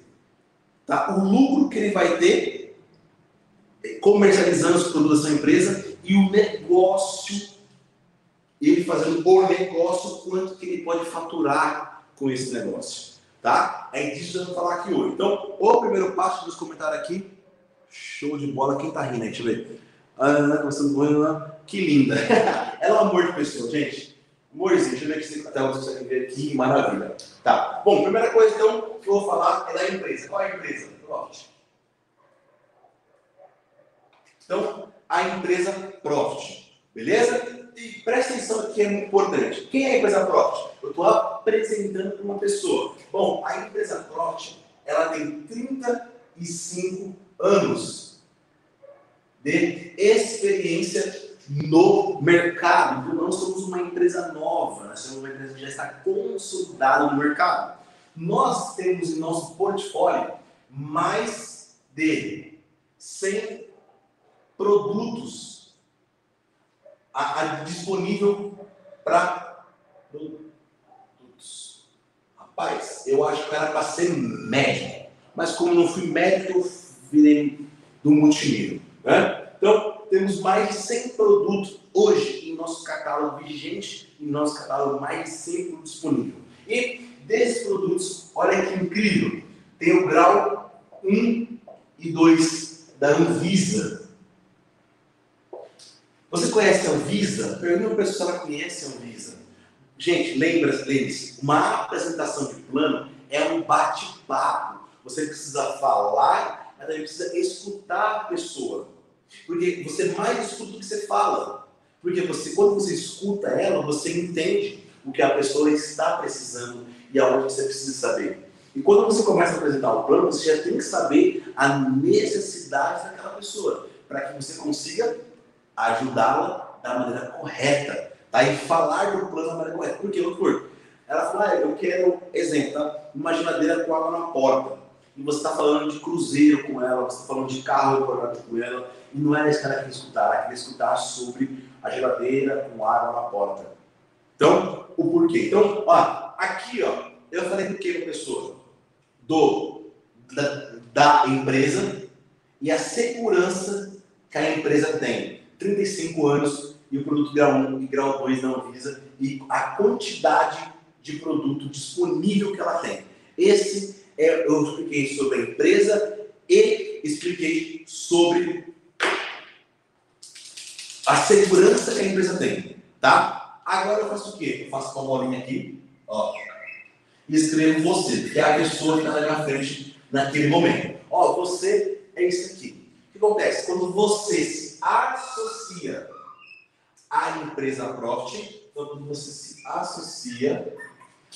Speaker 2: Tá? O lucro que ele vai ter é, comercializando os produtos da empresa e o negócio, ele fazendo o negócio, quanto que ele pode faturar com esse negócio tá? É disso que vamos falar aqui hoje. Então, o primeiro passo dos comentários aqui, show de bola. Quem tá rindo aí? Deixa eu ver. Ah, começando com ela. Que linda. [LAUGHS] ela é um amor de pessoa, gente. Amorzinho, deixa eu ver se até você consegue ver aqui. Maravilha. Tá. Bom, primeira coisa então que eu vou falar é da empresa. Qual é a empresa? Profit. Então, a empresa Profit. Beleza? E presta atenção aqui, é muito importante. Quem é a empresa Profit? Eu estou apresentando para uma pessoa. Bom, a empresa Profit, ela tem 35 anos de experiência no mercado. Então, nós somos uma empresa nova, nós somos uma empresa que já está consolidada no mercado. Nós temos em nosso portfólio mais de 100 produtos a, a, disponível para produtos. Rapaz, eu acho que era para ser médico, mas como não fui médico, eu virei do multinível. Né? Então, temos mais de 100 produtos hoje em nosso catálogo vigente, em nosso catálogo mais de 100 produtos disponível. E desses produtos, olha que incrível, tem o grau 1 e 2 da Anvisa. Você conhece a Anvisa? Pergunta para se ela conhece a Anvisa. Gente, lembra-se, uma apresentação de plano é um bate-papo. Você precisa falar, mas também precisa escutar a pessoa. Porque você mais escuta do que você fala. Porque você, quando você escuta ela, você entende o que a pessoa está precisando e aonde você precisa saber. E quando você começa a apresentar o plano, você já tem que saber a necessidade daquela pessoa, para que você consiga ajudá-la da maneira correta. Tá? E falar do plano da maneira correta. Por quê, doutor? Ela fala, ah, eu quero, exemplo, tá? uma geladeira com água na porta. E você está falando de cruzeiro com ela, você está falando de carro com ela, e não era isso que queria escutar, ela queria escutar sobre a geladeira com água na porta. Então, o porquê. Então, ó, aqui, ó, eu falei do que pessoa? Do, da, da empresa e a segurança que a empresa tem. 35 anos e o produto grau 1 e grau 2 da Anvisa e a quantidade de produto disponível que ela tem. Esse eu expliquei sobre a empresa e expliquei sobre a segurança que a empresa tem, tá? Agora eu faço o quê? Eu faço com a bolinha aqui, ó, e escrevo você, que é a pessoa que está na minha frente naquele momento. Ó, você é isso aqui. O que acontece? Quando você se associa à empresa Profit, então quando você se associa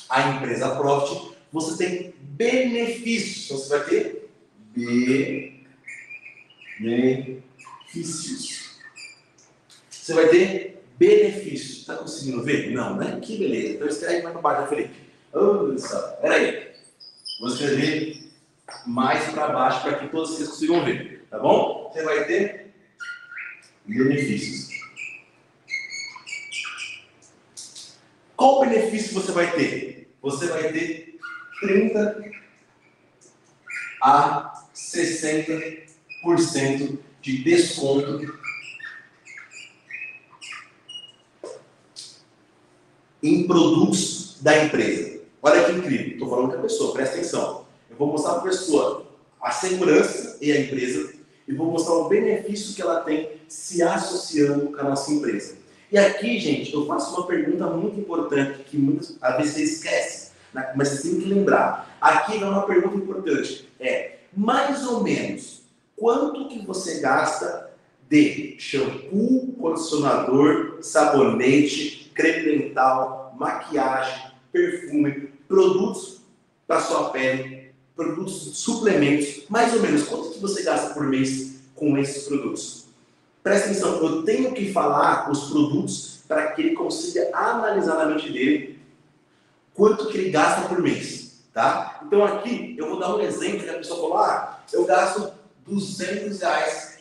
Speaker 2: à empresa Profit, você tem benefícios. Então, você vai ter benefícios você vai ter benefício. Está conseguindo ver? Não, né? Que beleza. Então escreve mais para baixo, Felipe. Olha só, peraí. Vou escrever mais para baixo para que todos vocês consigam ver. Tá bom? Você vai ter benefícios. Qual benefício você vai ter? Você vai ter 30 a 60% de desconto em produtos da empresa. Olha que incrível, estou falando com a pessoa, presta atenção. Eu vou mostrar para a pessoa a segurança e a empresa e vou mostrar o benefício que ela tem se associando com a nossa empresa. E aqui, gente, eu faço uma pergunta muito importante que muitas vezes você esquece? Mas você tem que lembrar. Aqui é uma pergunta importante. É, mais ou menos, quanto que você gasta de shampoo, condicionador, sabonete, creme dental, maquiagem, perfume, produtos para sua pele, produtos, suplementos, mais ou menos quanto que você gasta por mês com esses produtos? Presta atenção, eu tenho que falar os produtos para que ele consiga analisar na mente dele quanto que ele gasta por mês, tá? Então aqui eu vou dar um exemplo que a pessoa falou, ah, eu gasto 200 reais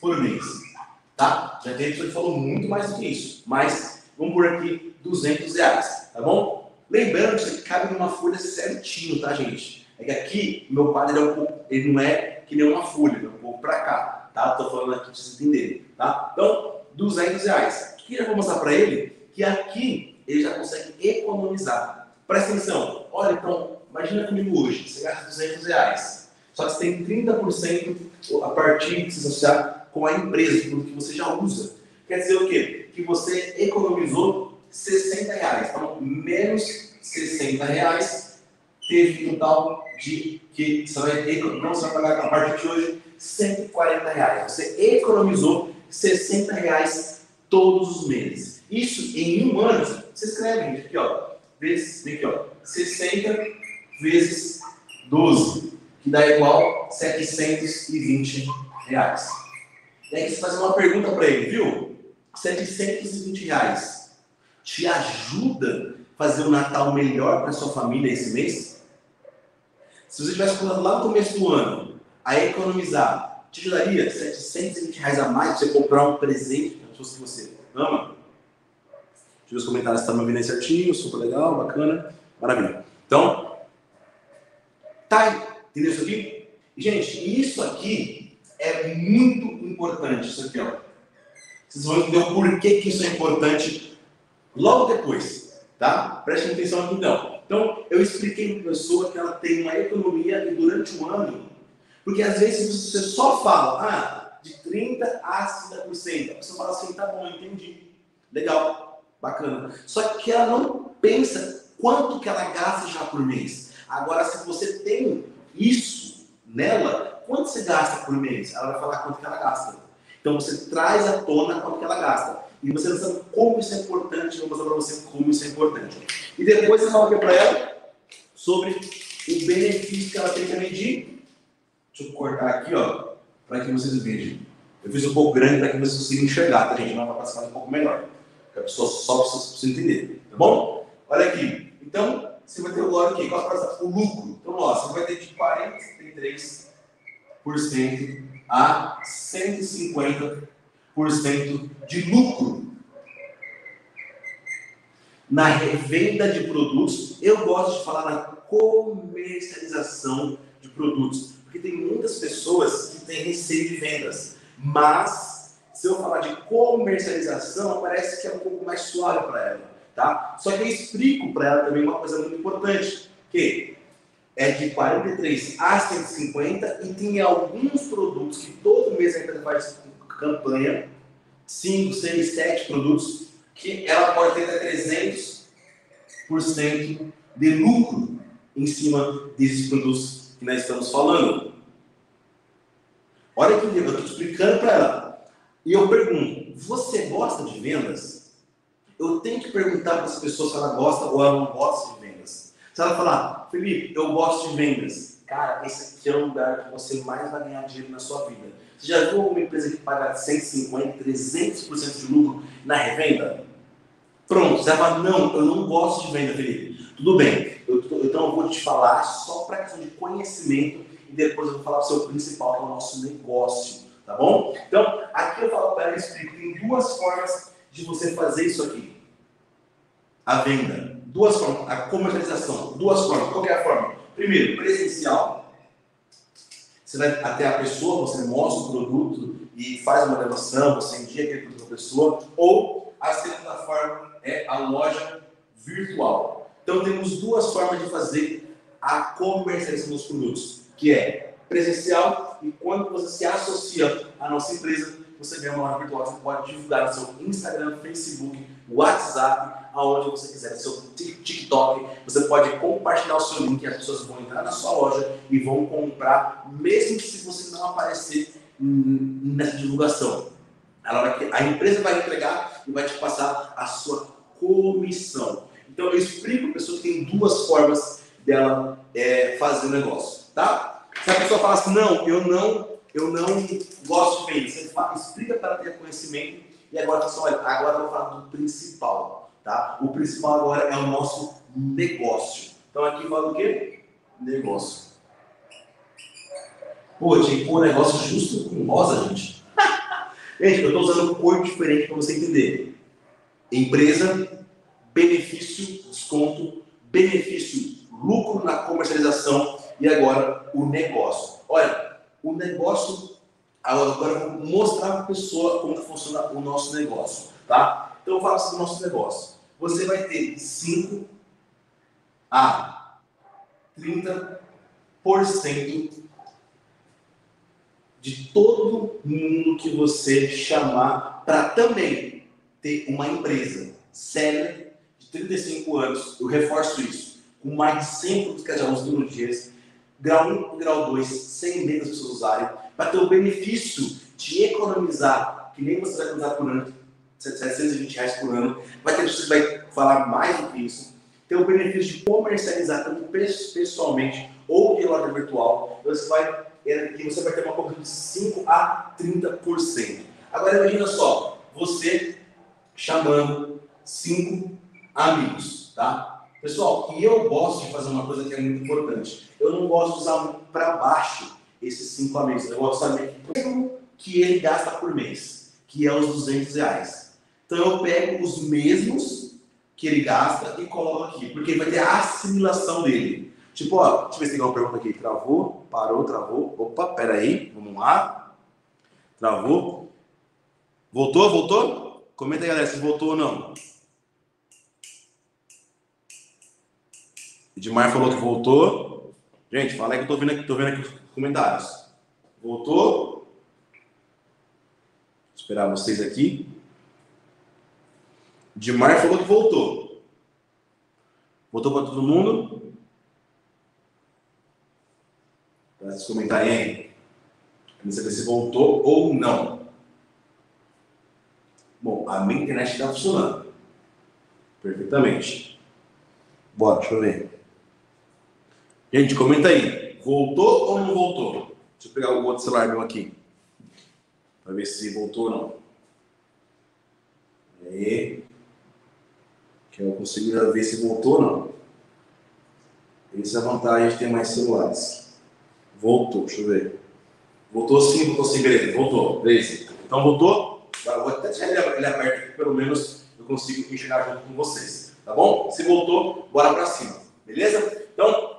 Speaker 2: por mês, tá? Já tem pessoa que falou muito mais do que isso, mas Vamos por aqui 200 reais, tá bom? Lembrando que isso aqui cabe numa folha certinho, tá, gente? É que aqui, meu padre é um pouco, ele não é que nem uma folha, ele é um pouco pra cá, tá? Tô falando aqui pra vocês entenderem, tá? Então, 200 reais. O que eu vou mostrar pra ele? Que aqui ele já consegue economizar. Presta atenção. Olha, então, imagina comigo hoje, você gasta 200 reais. Só que você tem 30% a partir de se associar com a empresa, tudo que você já usa. Quer dizer o quê? que você economizou 60 reais. Então, menos 60 reais teve um total de que você vai, não você vai pagar a partir de hoje 140 reais. Você economizou 60 reais todos os meses. Isso em um ano, você escreve aqui, ó, vezes, aqui, ó, 60 vezes 12, que dá igual 720 reais. E aí você faz uma pergunta para ele, viu? 720 reais te ajuda a fazer um Natal melhor para sua família esse mês? Se você tivesse falando lá no começo do ano a economizar, te ajudaria 720 reais a mais para você comprar um presente para pessoas que você ama? Ver os comentários se estão me ouvindo aí certinho, super legal, bacana, maravilha. Então, tá, entendeu isso aqui? Gente, isso aqui é muito importante, isso aqui, ó. Vocês vão entender o porquê que isso é importante logo depois, tá? Prestem atenção aqui então. Então, eu expliquei para a pessoa que ela tem uma economia e durante um ano, porque às vezes você só fala, ah, de 30% a 50%. A pessoa fala assim, tá bom, entendi. Legal, bacana. Só que ela não pensa quanto que ela gasta já por mês. Agora, se você tem isso nela, quanto você gasta por mês? Ela vai falar quanto que ela gasta. Então você traz à tona quanto que ela gasta. E você não sabe como isso é importante, eu vou mostrar para você como isso é importante. E depois você fala para ela sobre o benefício que ela tem que medir. Deixa eu cortar aqui, ó, para que vocês vejam. Eu fiz um pouco grande para que vocês consigam enxergar, tá, gente? Não vai passar um pouco melhor. A pessoa só precisa entender, tá bom? Olha aqui. Então, você vai ter o aqui. Qual é o lucro? Então, ó, você vai ter de 43% a 150% de lucro. Na revenda de produtos, eu gosto de falar na comercialização de produtos, porque tem muitas pessoas que têm receio de vendas, mas se eu falar de comercialização, parece que é um pouco mais suave para ela, tá? Só que eu explico para ela também uma coisa muito importante, que é de 43 a 150 e tem alguns produtos que todo mês a empresa faz campanha, 5, 6, 7 produtos, que ela pode ter até 300% de lucro em cima desses produtos que nós estamos falando. Olha que eu estou explicando para ela. E eu pergunto, você gosta de vendas? Eu tenho que perguntar para as pessoas se ela gosta ou ela não gosta de vendas. Se ela falar, Felipe, eu gosto de vendas. Cara, esse aqui é o lugar que você mais vai ganhar dinheiro na sua vida. Você já viu alguma empresa que paga 150, 300% de lucro na revenda? Pronto, você vai falar, não, eu não gosto de venda, Felipe. Tudo bem, eu, então eu vou te falar só para questão de conhecimento e depois eu vou falar para o seu principal, que é o nosso negócio, tá bom? Então, aqui eu falo para ela, explico, tem duas formas de você fazer isso aqui. A venda, duas formas, a comercialização, duas formas. Qual é forma? Primeiro, presencial. Você vai até a pessoa, você mostra o produto e faz uma demonstração, você envia aquele produto para a pessoa. Ou a segunda forma é a loja virtual. Então temos duas formas de fazer a comercialização dos produtos, que é presencial e quando você se associa à nossa empresa, você ganha uma loja virtual, você pode divulgar no seu Instagram, Facebook, WhatsApp, aonde você quiser, no seu TikTok, você pode compartilhar o seu link e as pessoas vão entrar na sua loja e vão comprar, mesmo se você não aparecer nessa divulgação. A empresa vai entregar e vai te passar a sua comissão. Então eu explico para a pessoa que tem duas formas dela é, fazer negócio, tá? Se a pessoa fala assim, não, eu não, eu não gosto de vender, você explica para ter conhecimento e agora, pessoal, olha, agora eu vou falar do principal, tá? O principal agora é o nosso negócio. Então aqui fala o quê? Negócio. Pô, tinha que pôr um negócio justo com rosa, gente. [LAUGHS] gente, eu estou usando cor diferente para você entender. Empresa, benefício, desconto, benefício, lucro na comercialização e agora o negócio. Olha, o negócio, agora eu vou mostrar para a pessoa como funciona o nosso negócio, tá? Então, fala sobre o nosso negócio. Você vai ter 5 a 30% de todo mundo que você chamar para também ter uma empresa. séria de 35 anos, eu reforço isso, com mais de 100 produtos que já usam no dias, grau 1 e grau 2, sem medo das pessoas usarem, para ter o benefício de economizar, que nem você vai economizar por ano, 720 reais por ano, vai ter pessoas que vai falar mais do que isso, ter o benefício de comercializar tanto pessoalmente ou de loja virtual, você vai, é, que você vai ter uma compra de 5 a 30%. Agora imagina só, você chamando cinco amigos, tá? Pessoal, e eu gosto de fazer uma coisa que é muito importante. Eu não gosto de usar para baixo esses cinco amigos. Eu gosto de saber que ele gasta por mês, que é os 200 reais. Então eu pego os mesmos que ele gasta e coloco aqui, porque vai ter a assimilação dele. Tipo, ó, deixa eu ver se tem uma pergunta aqui. Travou, parou, travou. Opa, peraí, vamos lá. Travou. Voltou, voltou? Comenta aí, galera, se voltou ou não. Edmar falou que voltou. Gente, fala aí que eu tô vendo aqui, tô vendo aqui os comentários. Voltou? Vou esperar vocês aqui. Edmar falou que voltou. Voltou para todo mundo? Para vocês comentarem aí. Vamos saber se voltou ou não. Bom, a minha internet está funcionando. Perfeitamente. Bora, deixa eu ver. Gente, comenta aí. Voltou ou não voltou? Deixa eu pegar o outro celular meu aqui. Para ver se voltou ou não. Aí. Que eu consigo ver se voltou ou não. Essa é a vantagem de ter mais celulares. Voltou, deixa eu ver. Voltou sim, voltou sim, beleza. Voltou, beleza. Então voltou? Vou até deixar ele aberto aqui, pelo menos eu consigo enxergar junto com vocês. Tá bom? Se voltou, bora pra cima. Beleza? Então,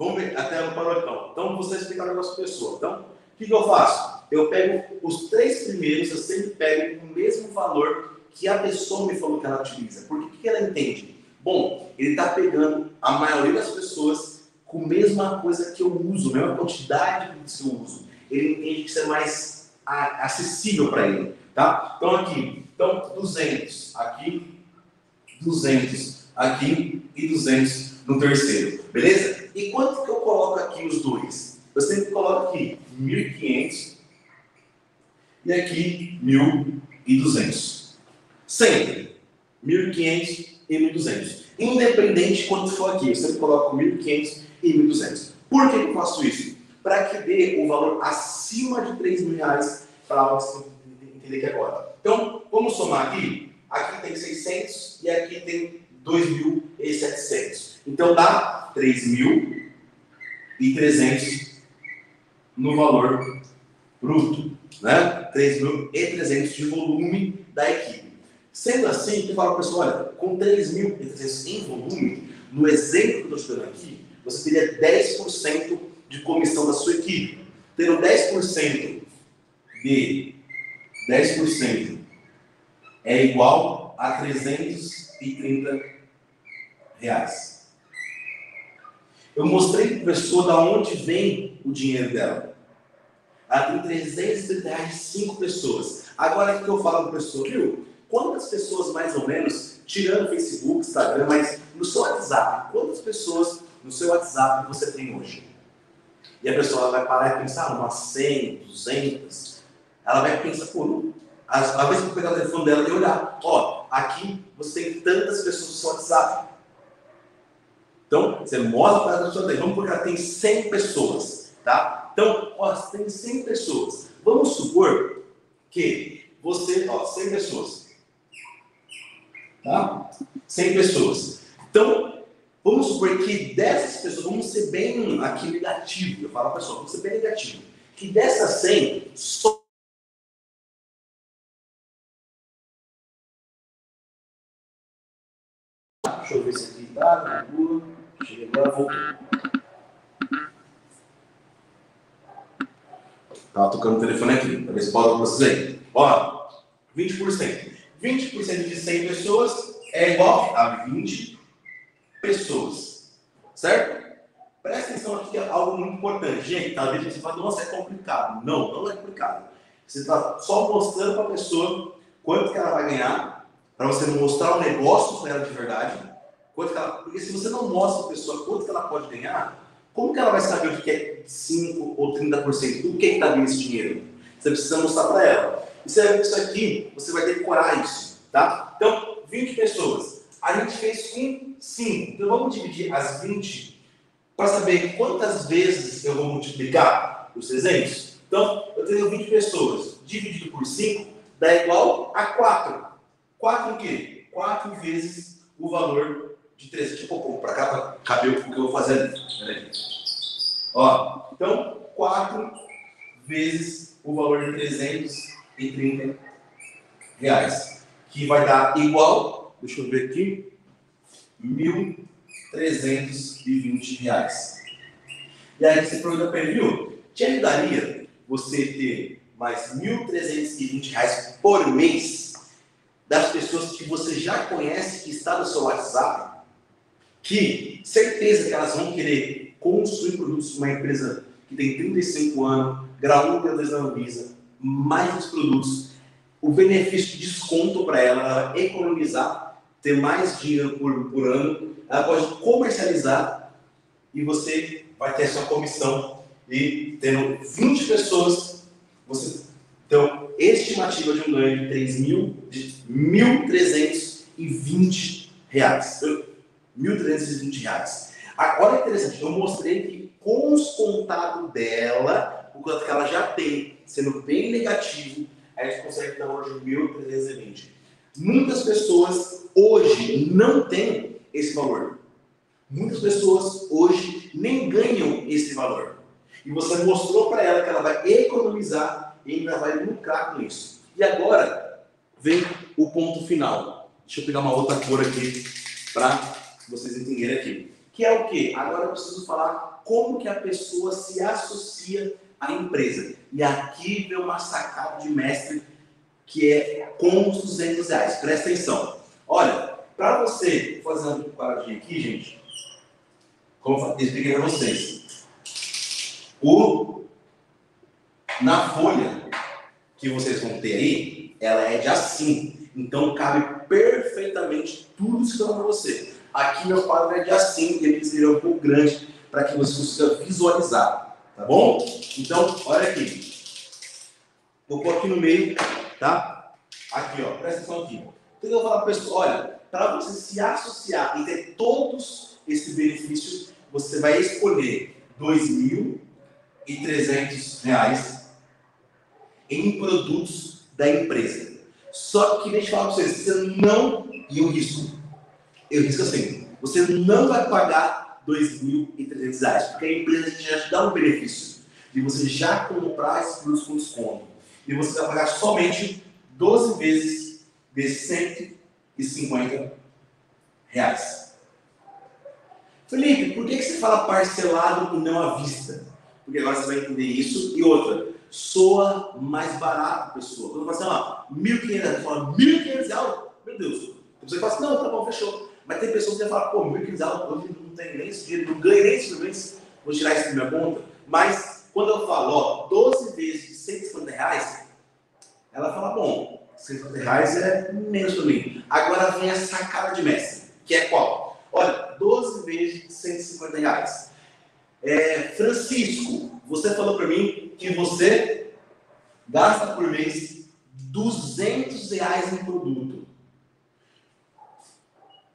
Speaker 2: Vamos ver, até ela parou então. Vou explicar um negócio para pessoa. Então, o que, que, eu faço? Eu pego os três primeiros, eu sempre pego o mesmo valor que a pessoa me falou que ela utiliza. Porque o que, que ela entende? Bom, ele está pegando a maioria das pessoas com a mesma coisa que eu uso, a mesma quantidade que eu uso. Ele entende que isso é mais acessível para ele. Tá? Então, aqui, então, 200, aqui, 200, aqui e 200 no terceiro. Beleza? E quanto que eu coloco aqui os dois? Eu sempre coloco aqui 1.500 e aqui 1.200. Sempre. 1.500 e 1.200. Independente de quanto for aqui, eu sempre coloco 1.500 e 1.200. Por que eu faço isso? Para que dê o valor acima de 3 mil reais para você entender aqui agora. Então, vamos somar aqui. Aqui tem 600 e aqui tem 2.700. Então dá 3.300 no valor bruto, né? 3.300 de volume da equipe. Sendo assim, eu falo para o pessoal, olha, com 3.300 em volume, no exemplo que eu estou dando aqui, você teria 10% de comissão da sua equipe. Tendo 10% de 10% é igual a 330 reais. Eu mostrei para a pessoa da onde vem o dinheiro dela. Ela tem 330 reais de 5 pessoas. Agora o que eu falo para a pessoa, viu? Quantas pessoas mais ou menos, tirando Facebook, Instagram, mas no seu WhatsApp, quantas pessoas no seu WhatsApp você tem hoje? E a pessoa vai parar e pensar, umas 100, 200. Ela vai pensar, pô. Às vezes eu vou pegar o telefone dela e olhar, ó, aqui você tem tantas pessoas no seu WhatsApp. Então, você mostra para a pessoa, vamos porque ela tem 100 pessoas, tá? Então, ó, tem 100 pessoas. Vamos supor que você, ó, 100 pessoas. Tá? 100 pessoas. Então, vamos supor que dessas pessoas, vamos ser bem aqui negativo, eu falo para a pessoa, vamos ser bem negativo. Que dessas 100, só Deixa eu ver se aqui tá, boa. Agora, voltou. Tava tocando o telefone aqui, se pode vocês aí. Ó, 20%. 20% de 100 pessoas é igual a 20 pessoas. Certo? Presta atenção aqui que é algo muito importante. Gente, talvez você fale, nossa, é complicado. Não, não é complicado. Você está só mostrando para a pessoa quanto que ela vai ganhar para você mostrar o negócio para ela de verdade. Quanto ela, porque se você não mostra para a pessoa quanto que ela pode ganhar, como que ela vai saber o que é 5 ou 30% do que está vindo esse dinheiro? Você precisa mostrar para ela. E vai ver isso aqui, você vai decorar isso, tá? Então, 20 pessoas. A gente fez com 5. Então, vamos dividir as 20 para saber quantas vezes eu vou multiplicar os 300. Então, eu tenho 20 pessoas. Dividido por 5 dá igual a 4. 4 o quê? 4 vezes o valor de 300. Deixa eu pôr para cá para caber o que eu vou fazer ali. Ó, então, 4 vezes o valor de 330 reais. Que vai dar igual, deixa eu ver aqui, 1.320 reais. E aí você pergunta para ele? Te ajudaria você ter mais 1.320 reais por mês das pessoas que você já conhece, que está no seu WhatsApp, que certeza que elas vão querer construir produtos de uma empresa que tem 35 anos, grau 1 da Anvisa, mais os produtos, o benefício de desconto para ela, ela economizar, ter mais dinheiro por, por ano, ela pode comercializar e você vai ter a sua comissão. E tendo 20 pessoas, você então estimativa de um ganho de 3 mil, de 1.320 reais. 1.320 reais. Agora é interessante, eu mostrei que com os contatos dela, o quanto que ela já tem, sendo bem negativo, a gente consegue dar hoje 1.320. Muitas pessoas hoje não têm esse valor. Muitas pessoas hoje nem ganham esse valor. E você mostrou para ela que ela vai economizar e ainda vai lucrar com isso. E agora vem o ponto final. Deixa eu pegar uma outra cor aqui para vocês entenderem aqui. Que é o que? Agora eu preciso falar como que a pessoa se associa à empresa. E aqui vem uma sacada de mestre que é com os 200 reais. Presta atenção. Olha, para você fazer uma paradinha aqui, gente, como eu expliquei para vocês, o, na folha que vocês vão ter aí, ela é de assim. Então cabe perfeitamente tudo isso que eu para você. Aqui meu quadro é de assim, e ele seria um pouco grande para que você consiga visualizar, tá bom? Então, olha aqui. Vou pôr aqui no meio, tá? Aqui, ó, presta atenção aqui. Então eu vou falar para pessoa, olha, para você se associar e ter todos esses benefícios, você vai escolher R$ 2.300 em produtos da empresa. Só que deixa eu falar para vocês, você não, e o risco eu risco assim, você não vai pagar R$ 2.300, porque a empresa já te dá um benefício de você já comprar esses produtos com desconto. E você vai pagar somente 12 vezes de 150 reais. Felipe, por que, você fala parcelado e não à vista? Porque agora você vai entender isso. E outra, soa mais barato, pessoa. Quando você fala, assim, 1.500 reais, fala 1.500 reais, meu Deus. Você fala assim, não, tá bom, fechou. Mas tem pessoas que falam, pô, 1.500 reais hoje não tem nem esse dinheiro, não ganho nem esse mês, vou tirar isso da minha conta. Mas quando eu falo, ó, 12 vezes de 150 reais, ela fala, bom, 150 reais é menos para mim. Agora vem a sacada de mestre, que é qual? Olha, 12 vezes de 150 reais. É, Francisco, você falou para mim que você gasta por mês 200 reais em produto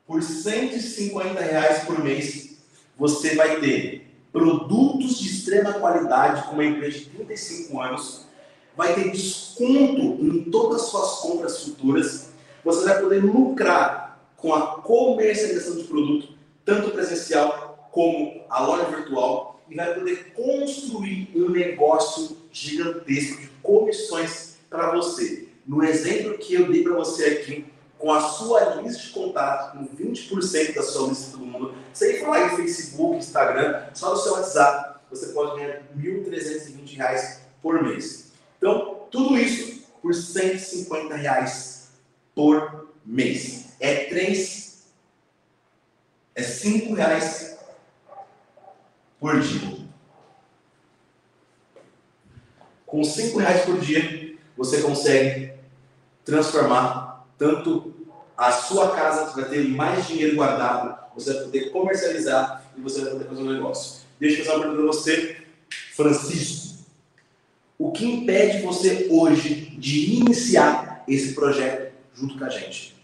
Speaker 2: por 150 reais por mês, você vai ter produtos de extrema qualidade com uma empresa de 35 anos, vai ter desconto em todas as suas compras futuras, você vai poder lucrar com a comercialização de produto, tanto presencial como a loja virtual, e vai poder construir um negócio gigantesco de comissões para você. No exemplo que eu dei para você aqui, com a sua lista de contatos, com 20% da sua lista do mundo, sem falar em Facebook, Instagram, só no seu WhatsApp, você pode ganhar R$ 1.320 por mês. Então, tudo isso por 150 reais por mês. É três, é cinco reais por dia. Com cinco reais por dia, você consegue transformar tanto a sua casa, você vai ter mais dinheiro guardado, você vai poder comercializar e você vai poder fazer um negócio. Deixa eu fazer uma pergunta para você, Francisco. O que impede você hoje de iniciar esse projeto junto com a gente?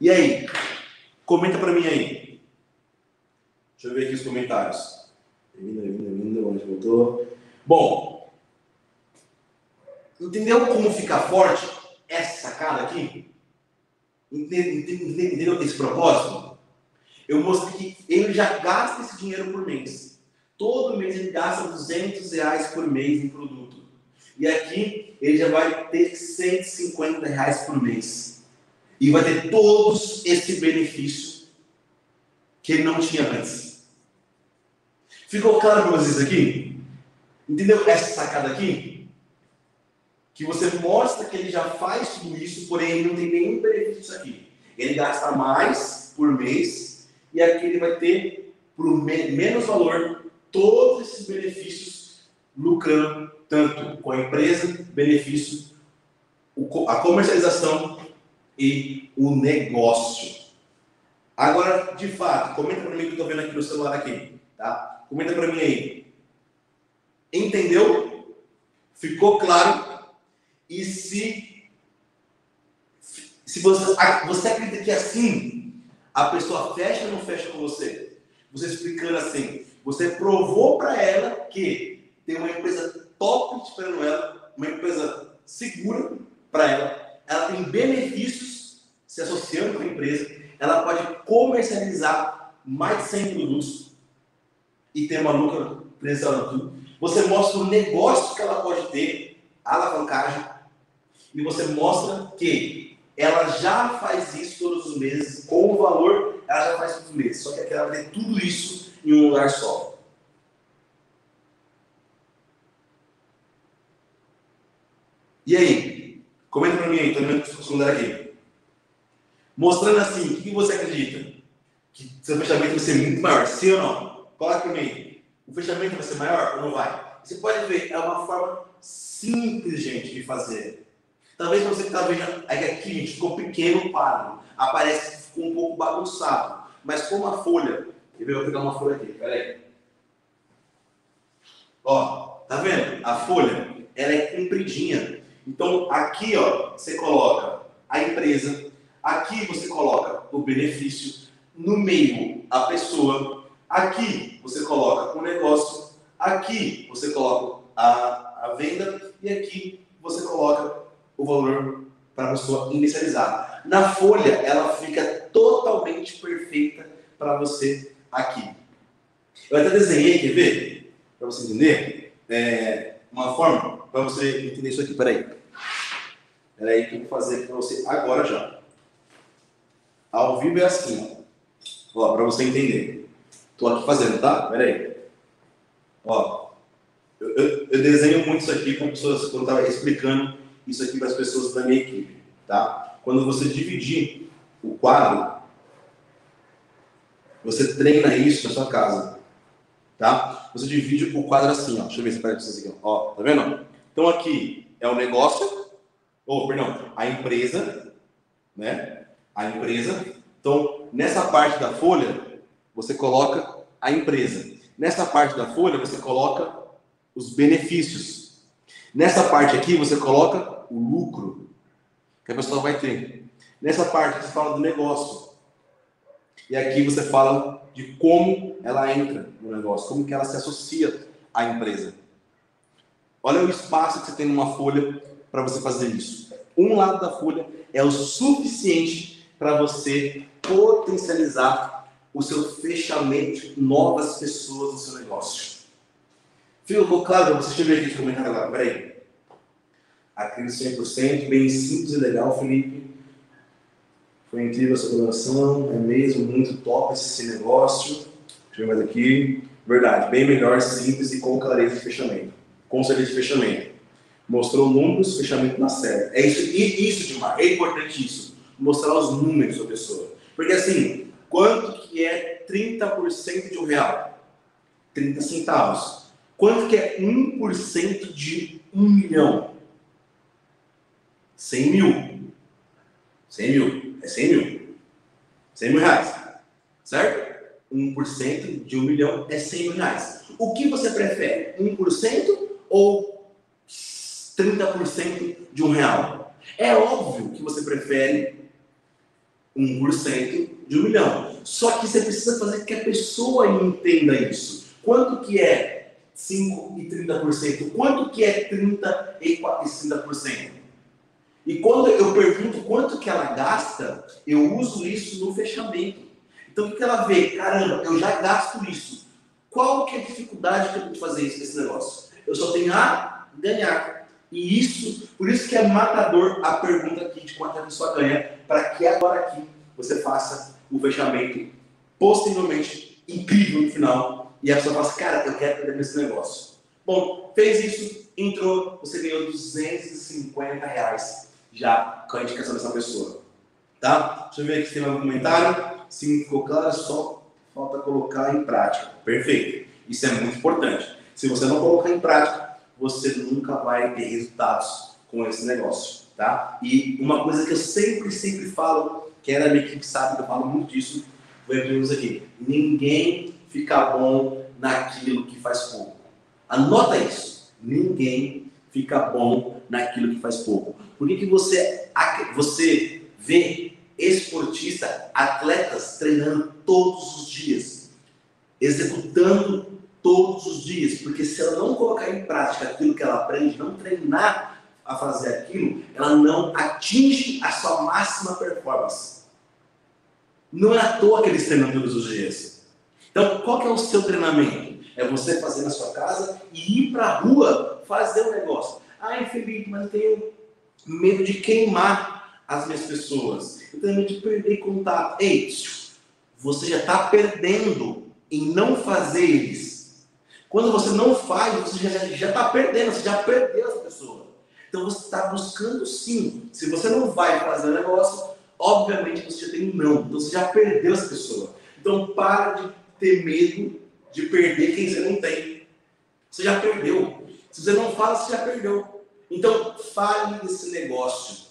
Speaker 2: E aí? Comenta para mim aí. Deixa eu ver aqui os comentários. Vindo, vindo, vindo, onde voltou? Bom, entendeu como ficar forte? Essa sacada aqui? Entendeu esse propósito? Eu mostrei que ele já gasta esse dinheiro por mês. Todo mês ele gasta 200 reais por mês em produto. E aqui ele já vai ter 150 reais por mês. E vai ter todos esse benefício que ele não tinha antes. Ficou claro para vocês aqui? Entendeu essa sacada aqui? Que você mostra que ele já faz tudo isso, porém ele não tem nenhum benefício aqui. Ele gasta mais por mês e aqui ele vai ter por menos valor todos esses benefícios lucrando tanto com a empresa, benefício, a comercialização e o negócio. Agora, de fato, comenta para mim que eu estou vendo aqui no celular aqui, tá? Comenta para mim aí. Entendeu? Ficou claro? E se se você, você acredita que assim a pessoa fecha ou não fecha com você? Você explicando assim, você provou para ela que tem uma empresa top esperando ela, uma empresa segura para ela, ela tem benefícios se associando com a empresa, ela pode comercializar mais de 100 produtos e ter uma lucra presencial tudo. Você mostra o negócio que ela pode ter, alavancagem, e você mostra que ela já faz isso todos os meses, com o valor, ela já faz todos os meses. Só que ela vai tudo isso em um lugar só. E aí? Comenta para mim aí, estou vendo o celular aqui. Mostrando assim, o que você acredita? Que seu fechamento vai ser muito maior, sim ou não? Coloca para mim. O fechamento vai ser maior ou não vai? Você pode ver, é uma forma simples, gente, de fazer. Talvez você está vendo é que aqui, ficou pequeno o quadro. Aparece que ficou um pouco bagunçado. Mas como a folha eu vou pegar uma folha aqui, peraí. Ó, tá vendo? A folha, ela é compridinha. Então, aqui, ó, você coloca a empresa, aqui você coloca o benefício, no meio, a pessoa, aqui você coloca o negócio, aqui você coloca a, a venda e aqui você coloca o valor para a pessoa inicializar. Na folha, ela fica totalmente perfeita para você aqui. Eu até desenhei, quer ver? Para você entender. É, uma forma para você entender isso aqui. Peraí. Peraí que eu vou fazer para você agora já. Ao vivo é assim. Ó, para você entender. Estou aqui fazendo, tá? Peraí. Ó. Eu, eu, eu, desenho muito isso aqui com pessoas, quando eu explicando isso aqui para as pessoas da minha equipe, tá? Quando você dividir o quadro, você treina isso na sua casa. Tá? Você divide o quadro assim, ó. Deixa eu ver se para vocês aqui. Ó, tá vendo? Então aqui é o negócio, ou perdão, a empresa, né? A empresa. Então, nessa parte da folha, você coloca a empresa. Nessa parte da folha, você coloca os benefícios. Nessa parte aqui, você coloca o lucro que a pessoa vai ter. Nessa parte, você fala do negócio. E aqui você fala de como ela entra no negócio, como que ela se associa à empresa. Olha o espaço que você tem numa folha para você fazer isso. Um lado da folha é o suficiente para você potencializar o seu fechamento novas pessoas no seu negócio. Ficou claro para você? Deixa aqui os comentários agora. Peraí. Aquele 100%, bem simples e legal, Felipe. Foi incrível essa colaboração, é mesmo muito top esse negócio. Deixa eu ver mais aqui. Verdade, bem melhor, simples e com clareza de fechamento. Com certeza de fechamento. Mostrou números, fechamento na série. É isso, e isso, é importante isso. Mostrar os números da pessoa. Porque assim, quanto que é 30% de um real? 30 centavos. Quanto que é 1% de um milhão? 100 mil. 100 mil. É 100 mil. 100 mil reais. Certo? 1% de um milhão é 100 mil reais. O que você prefere? 1% ou 30% de um real? É óbvio que você prefere 1% de um milhão. Só que você precisa fazer que a pessoa entenda isso. Quanto que é 5 e 30%? Quanto que é 30 e 30%? E quando eu pergunto quanto que ela gasta, eu uso isso no fechamento. Então o que ela vê? Caramba, eu já gasto isso. Qual que é a dificuldade que eu tenho de fazer esse negócio? Eu só tenho a ganhar. E isso, por isso que é matador a pergunta aqui de quanto a pessoa ganha, para que agora aqui você faça o fechamento posteriormente incrível no final e a pessoa fala assim, cara, eu quero aprender esse negócio. Bom, fez isso, entrou, você ganhou 250 reais já com a indicação dessa pessoa. Tá? Deixa eu ver aqui se tem algum comentário. Se ficou claro, só falta colocar em prática. Perfeito. Isso é muito importante. Se você não colocar em prática, você nunca vai ter resultados com esse negócio, tá? E uma coisa que eu sempre, sempre falo, que era a minha equipe sabe eu falo muito disso, vou repetir aqui. Ninguém fica bom naquilo que faz pouco. Anota isso. Ninguém fica bom naquilo que faz pouco. Por que, que você, você vê esportista, atletas treinando todos os dias, executando todos os dias? Porque se ela não colocar em prática aquilo que ela aprende, não treinar a fazer aquilo, ela não atinge a sua máxima performance. Não é à toa que eles treinam todos os dias. Então, qual que é o seu treinamento? É você fazer na sua casa e ir para a rua fazer o um negócio. Ai, Felipe, mas eu tenho medo de queimar as minhas pessoas. Eu tenho medo de perder contato. Ei, você já está perdendo em não fazer eles. Quando você não faz, você já está perdendo, você já perdeu essa pessoa. Então você está buscando sim. Se você não vai fazer o negócio, obviamente você já tem um não. Então você já perdeu essa pessoa. Então para de ter medo de perder quem você não tem. Você já perdeu. Se você não fala, você já perdeu. Então, fale desse negócio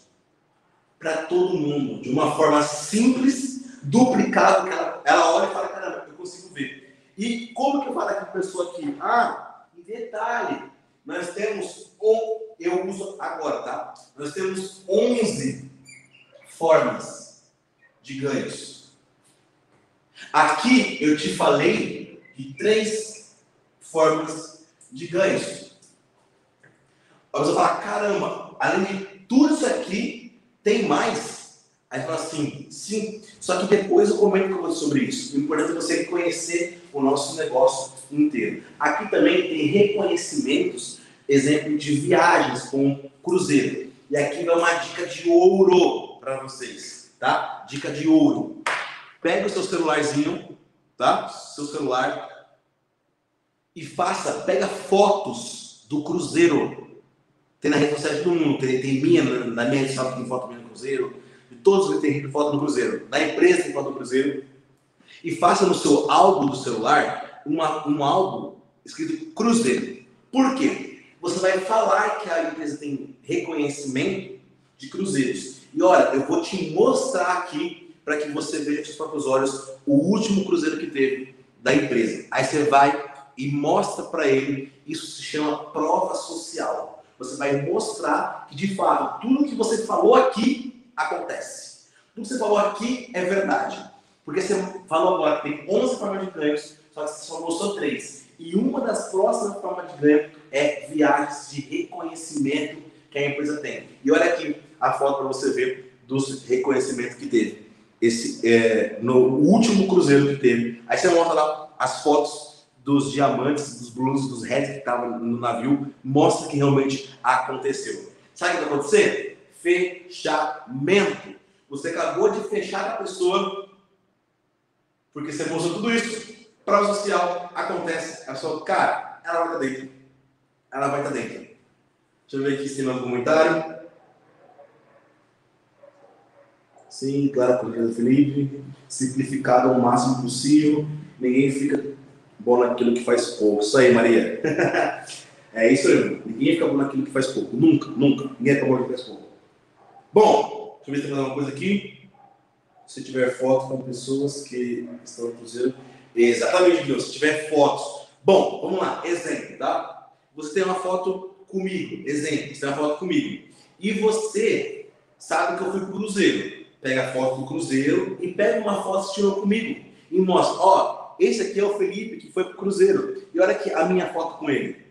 Speaker 2: para todo mundo, de uma forma simples, duplicado, que ela, ela olha e fala, caramba, eu consigo ver. E como que eu falo aqui para a pessoa aqui? Ah, em detalhe, nós temos, eu uso agora, tá? Nós temos 11 formas de ganhos. Aqui eu te falei de três formas de ganhos. Aí você fala, caramba, além de tudo isso aqui, tem mais? Aí fala assim, sim. Só que depois eu comento com você sobre isso. O importante é você conhecer o nosso negócio inteiro. Aqui também tem reconhecimentos, exemplo de viagens com cruzeiro. E aqui vai uma dica de ouro para vocês, tá? Dica de ouro. Pega o seu celularzinho, tá? Seu celular e faça, pega fotos do cruzeiro tem na rede social de todo mundo, tem, tem minha, na minha rede social tem foto minha no Cruzeiro, de todos que tem foto no Cruzeiro, na empresa tem foto no Cruzeiro. E faça no seu álbum do celular uma, um álbum escrito Cruzeiro. Por quê? Você vai falar que a empresa tem reconhecimento de cruzeiros. E olha, eu vou te mostrar aqui para que você veja com seus próprios olhos o último cruzeiro que teve da empresa. Aí você vai e mostra para ele, isso se chama prova social. Você vai mostrar que, de fato, tudo que você falou aqui acontece. Tudo que você falou aqui é verdade. Porque você falou agora que tem 11 formas de ganhos, só que você só mostrou três. E uma das próximas formas de ganho é viagens de reconhecimento que a empresa tem. E olha aqui a foto para você ver dos reconhecimentos que teve. Esse, é, no último cruzeiro que teve. Aí você mostra lá as fotos dos diamantes, dos blues, dos reds que estavam no navio, mostra que realmente aconteceu. Sabe o que vai acontecer? Fechamento. Você acabou de fechar a pessoa, porque você mostrou tudo isso. Prova social acontece. A pessoa, cara, ela vai estar dentro. Ela vai estar dentro. Deixa eu ver aqui se tem um comentário. Sim, claro, porque Felipe. Simplificado ao máximo possível. Ninguém fica bom naquilo que faz pouco. Isso aí, Maria. [LAUGHS] é isso aí. Ninguém fica bom naquilo que faz pouco. Nunca, nunca. Ninguém fica bom naquilo que faz pouco. Bom, deixa eu ver se tem mais uma coisa aqui. Se tiver foto com pessoas que estão no Cruzeiro. Exatamente, Deus. Se tiver fotos. Bom, vamos lá. Exemplo, tá? Você tem uma foto comigo. Exemplo, você tem uma foto comigo. E você sabe que eu fui pro Cruzeiro. Pega a foto do Cruzeiro e pega uma foto que tirou comigo. E mostra, ó, esse aqui é o Felipe que foi pro Cruzeiro. E olha aqui a minha foto com ele.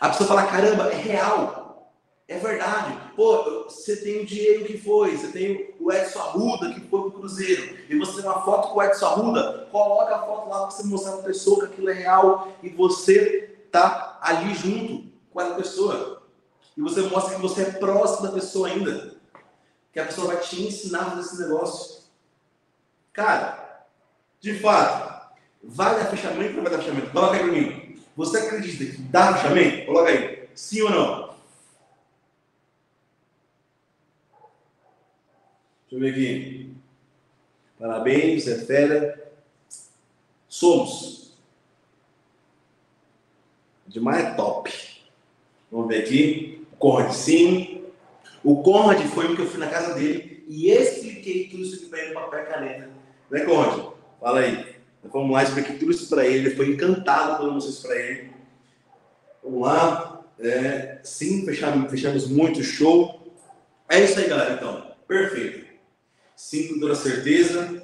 Speaker 2: A pessoa fala, caramba, é real. É verdade. Pô, você tem o Diego que foi, você tem o Edson Arruda que foi pro Cruzeiro, e você tem uma foto com o Edson Arruda, coloca a foto lá para você mostrar pra pessoa que aquilo é real e você tá ali junto com a pessoa. E você mostra que você é próximo da pessoa ainda. Que a pessoa vai te ensinar fazer esse negócio. Cara, de fato, vai dar fechamento ou não vai dar fechamento? Coloca aí pra mim. Você acredita que dá fechamento? Coloca aí. Sim ou não? Deixa eu ver aqui. Parabéns, é fera. Somos. Demais é top. Vamos ver aqui. Conrad, sim. O Conrad foi o que eu fui na casa dele e expliquei tudo isso aqui para ele papel e caneta. Né, Conrad? Fala aí. Vamos lá, expliquei tudo isso para ele. Ele foi encantado quando eu isso para ele. Vamos lá. É, sim, fechamos, fechamos muito. Show. É isso aí, galera. Então, perfeito. Sim, com toda certeza.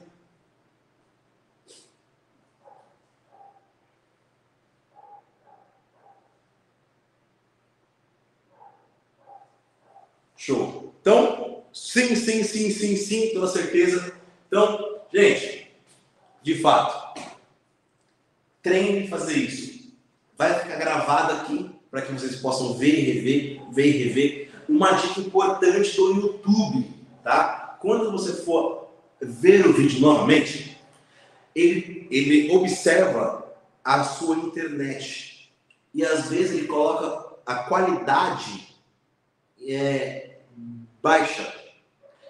Speaker 2: Show. Então, sim, sim, sim, sim, sim, toda certeza. Então, gente, de fato, treine fazer isso. Vai ficar gravado aqui para que vocês possam ver e rever, ver e rever. Uma dica importante do YouTube, tá? quando você for ver o vídeo novamente, ele, ele observa a sua internet. E às vezes ele coloca a qualidade é, baixa,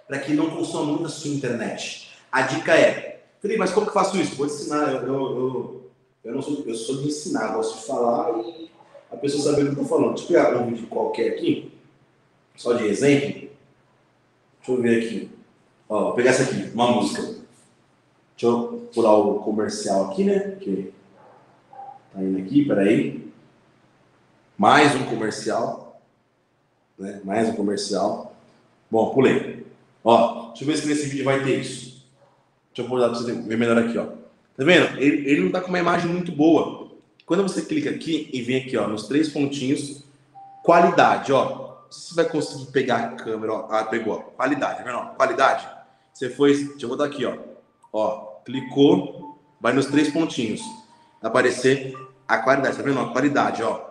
Speaker 2: para que não consuma muito a sua internet. A dica é, Felipe, mas como que eu faço isso? Vou ensinar, eu, eu, eu, eu não sou, eu sou de ensinar, gosto de falar e a pessoa saber o que eu estou falando. Deixa eu pegar um vídeo qualquer aqui, só de exemplo. Deixa eu ver aqui. Ó, vou pegar essa aqui, uma música. Deixa eu pular o comercial aqui, né? Que tá indo aqui, peraí. Mais um comercial. Né? Mais um comercial. Bom, pulei. Ó, deixa eu ver se nesse vídeo vai ter isso. Deixa eu pular para você ver melhor aqui, ó. Tá vendo? Ele, ele não tá com uma imagem muito boa. Quando você clica aqui e vem aqui, ó, nos três pontinhos, qualidade, ó. Você vai conseguir pegar a câmera, ó. Ah, pegou. Qualidade, tá vendo? Qualidade. Você foi, deixa eu botar aqui, ó. Ó, clicou, vai nos três pontinhos. Vai aparecer a qualidade, tá vendo? A qualidade, ó.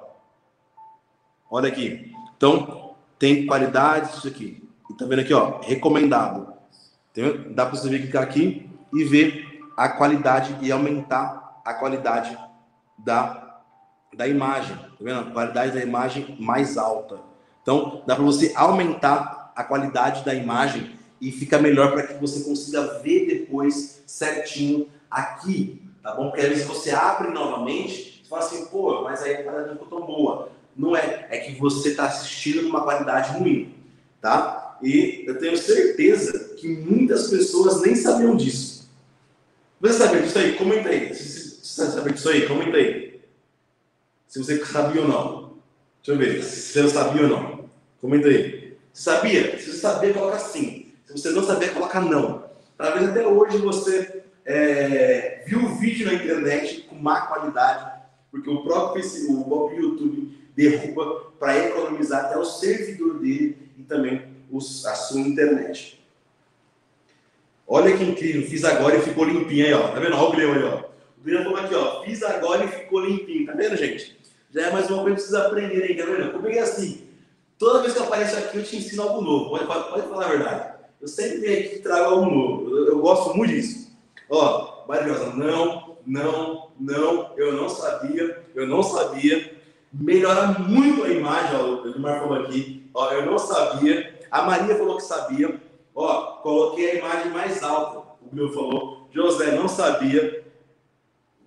Speaker 2: Olha aqui. Então, tem qualidade isso aqui. Tá vendo aqui, ó, recomendado. Dá para você clicar aqui e ver a qualidade e aumentar a qualidade da, da imagem. Tá vendo? A qualidade da imagem mais alta. Então, dá para você aumentar a qualidade da imagem e fica melhor para que você consiga ver depois certinho aqui, tá bom? Porque às vezes você abre novamente e fala assim, pô, mas aí a qualidade não ficou tão boa. Não é, é que você está assistindo numa qualidade ruim, tá? E eu tenho certeza que muitas pessoas nem sabiam disso. Você sabia disso aí? Comenta aí. Você sabe disso aí, comenta aí. Se você sabia ou não. Deixa eu ver se você sabia ou não. Comenta aí. Sabia? Se você sabia, coloca sim. Se você não saber, coloca não. Talvez até hoje você é, viu o vídeo na internet com má qualidade, porque o próprio Facebook, o próprio YouTube derruba para economizar até o servidor dele e também os, a sua internet. Olha que incrível, fiz agora e ficou limpinho aí, ó. Tá vendo? Olha o Guilherme aí, ó. O Guilherme falou aqui, ó. Fiz agora e ficou limpinho. Tá vendo, gente? Já é mais uma coisa que vocês aprenderem tá vendo? Comigo é assim. Toda vez que eu apareço aqui, eu te ensino algo novo. Pode, pode, pode falar a verdade. Eu sempre venho aqui e trago algo novo. Eu, eu, gosto muito disso. Ó, Mariosa, não, não, não, eu não sabia, eu não sabia. Melhora muito a imagem, ó, o Edmar falou aqui. Ó, eu não sabia. A Maria falou que sabia. Ó, coloquei a imagem mais alta. O meu falou. José não sabia.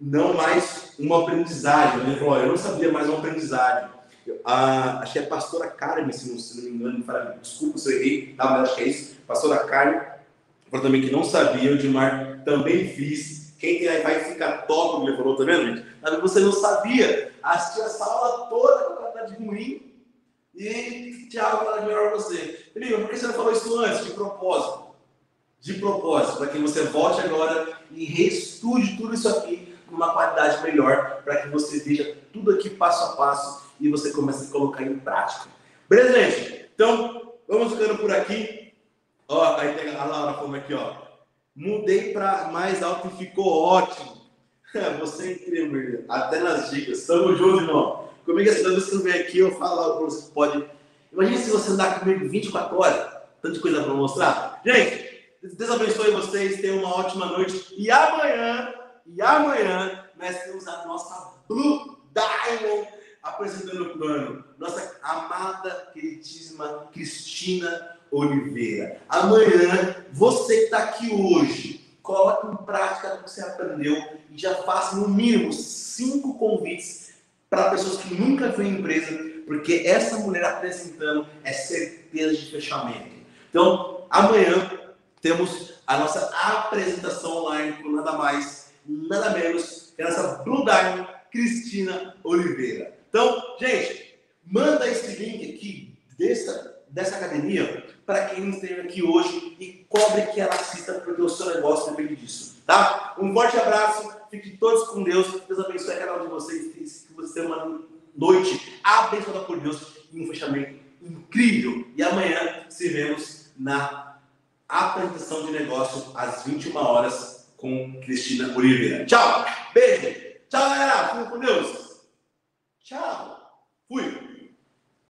Speaker 2: Não mais uma aprendizagem. Ele falou, eu não sabia mais uma aprendizagem. A, acho que é a pastora Carmen, se não, se não me engano, fala, desculpa se eu errei, tá, mas acho que é isso. Pastora Carmen, para também que não sabia, o Dimar também fiz. Quem tem aí vai ficar top, ele falou, tá vendo, gente? Você não sabia, assistiu essa aula toda com qualidade ruim e Tiago fala melhor pra você. Amigo, por que você não falou isso antes, de propósito? De propósito, para que você volte agora e reestude tudo isso aqui com uma qualidade melhor, para que você veja tudo aqui passo a passo e você comece a colocar em prática. Beleza, gente? Então, vamos ficando por aqui. Ó, aí tem a Laura falando aqui, ó. Mudei para mais alto e ficou ótimo. [LAUGHS] Você é incrível, até nas dicas. Tamo junto, irmão. Comigo, assim, toda vez que eu venho aqui, eu falo para você pode. Imagina se você andar comigo 24 horas, tanta coisa para mostrar. Gente, Deus abençoe vocês, tenham uma ótima noite. E amanhã, e amanhã, nós temos a nossa Blue Diamond apresentando o plano. Nossa amada, queridíssima Cristina Oliveira. Amanhã, você que está aqui hoje, coloque em prática o que você aprendeu e já faça no mínimo cinco convites para pessoas que nunca viram empresa, porque essa mulher apresentando é certeza de fechamento. Então, amanhã temos a nossa apresentação online com nada mais, nada menos que a nossa Blue Diamond Cristina Oliveira. Então, gente, manda esse link aqui dessa, dessa academia para quem esteja aqui hoje e cobre que ela assista, porque o seu negócio depende disso, tá? Um forte abraço, fiquem todos com Deus, Deus abençoe cada um de vocês, que vocês tenham uma noite abençoada por Deus e um fechamento incrível. E amanhã se vemos na apresentação de negócio às 21 horas com Cristina Oliveira. Tchau, beijo, tchau galera, fiquem com Deus. Tchau, fui.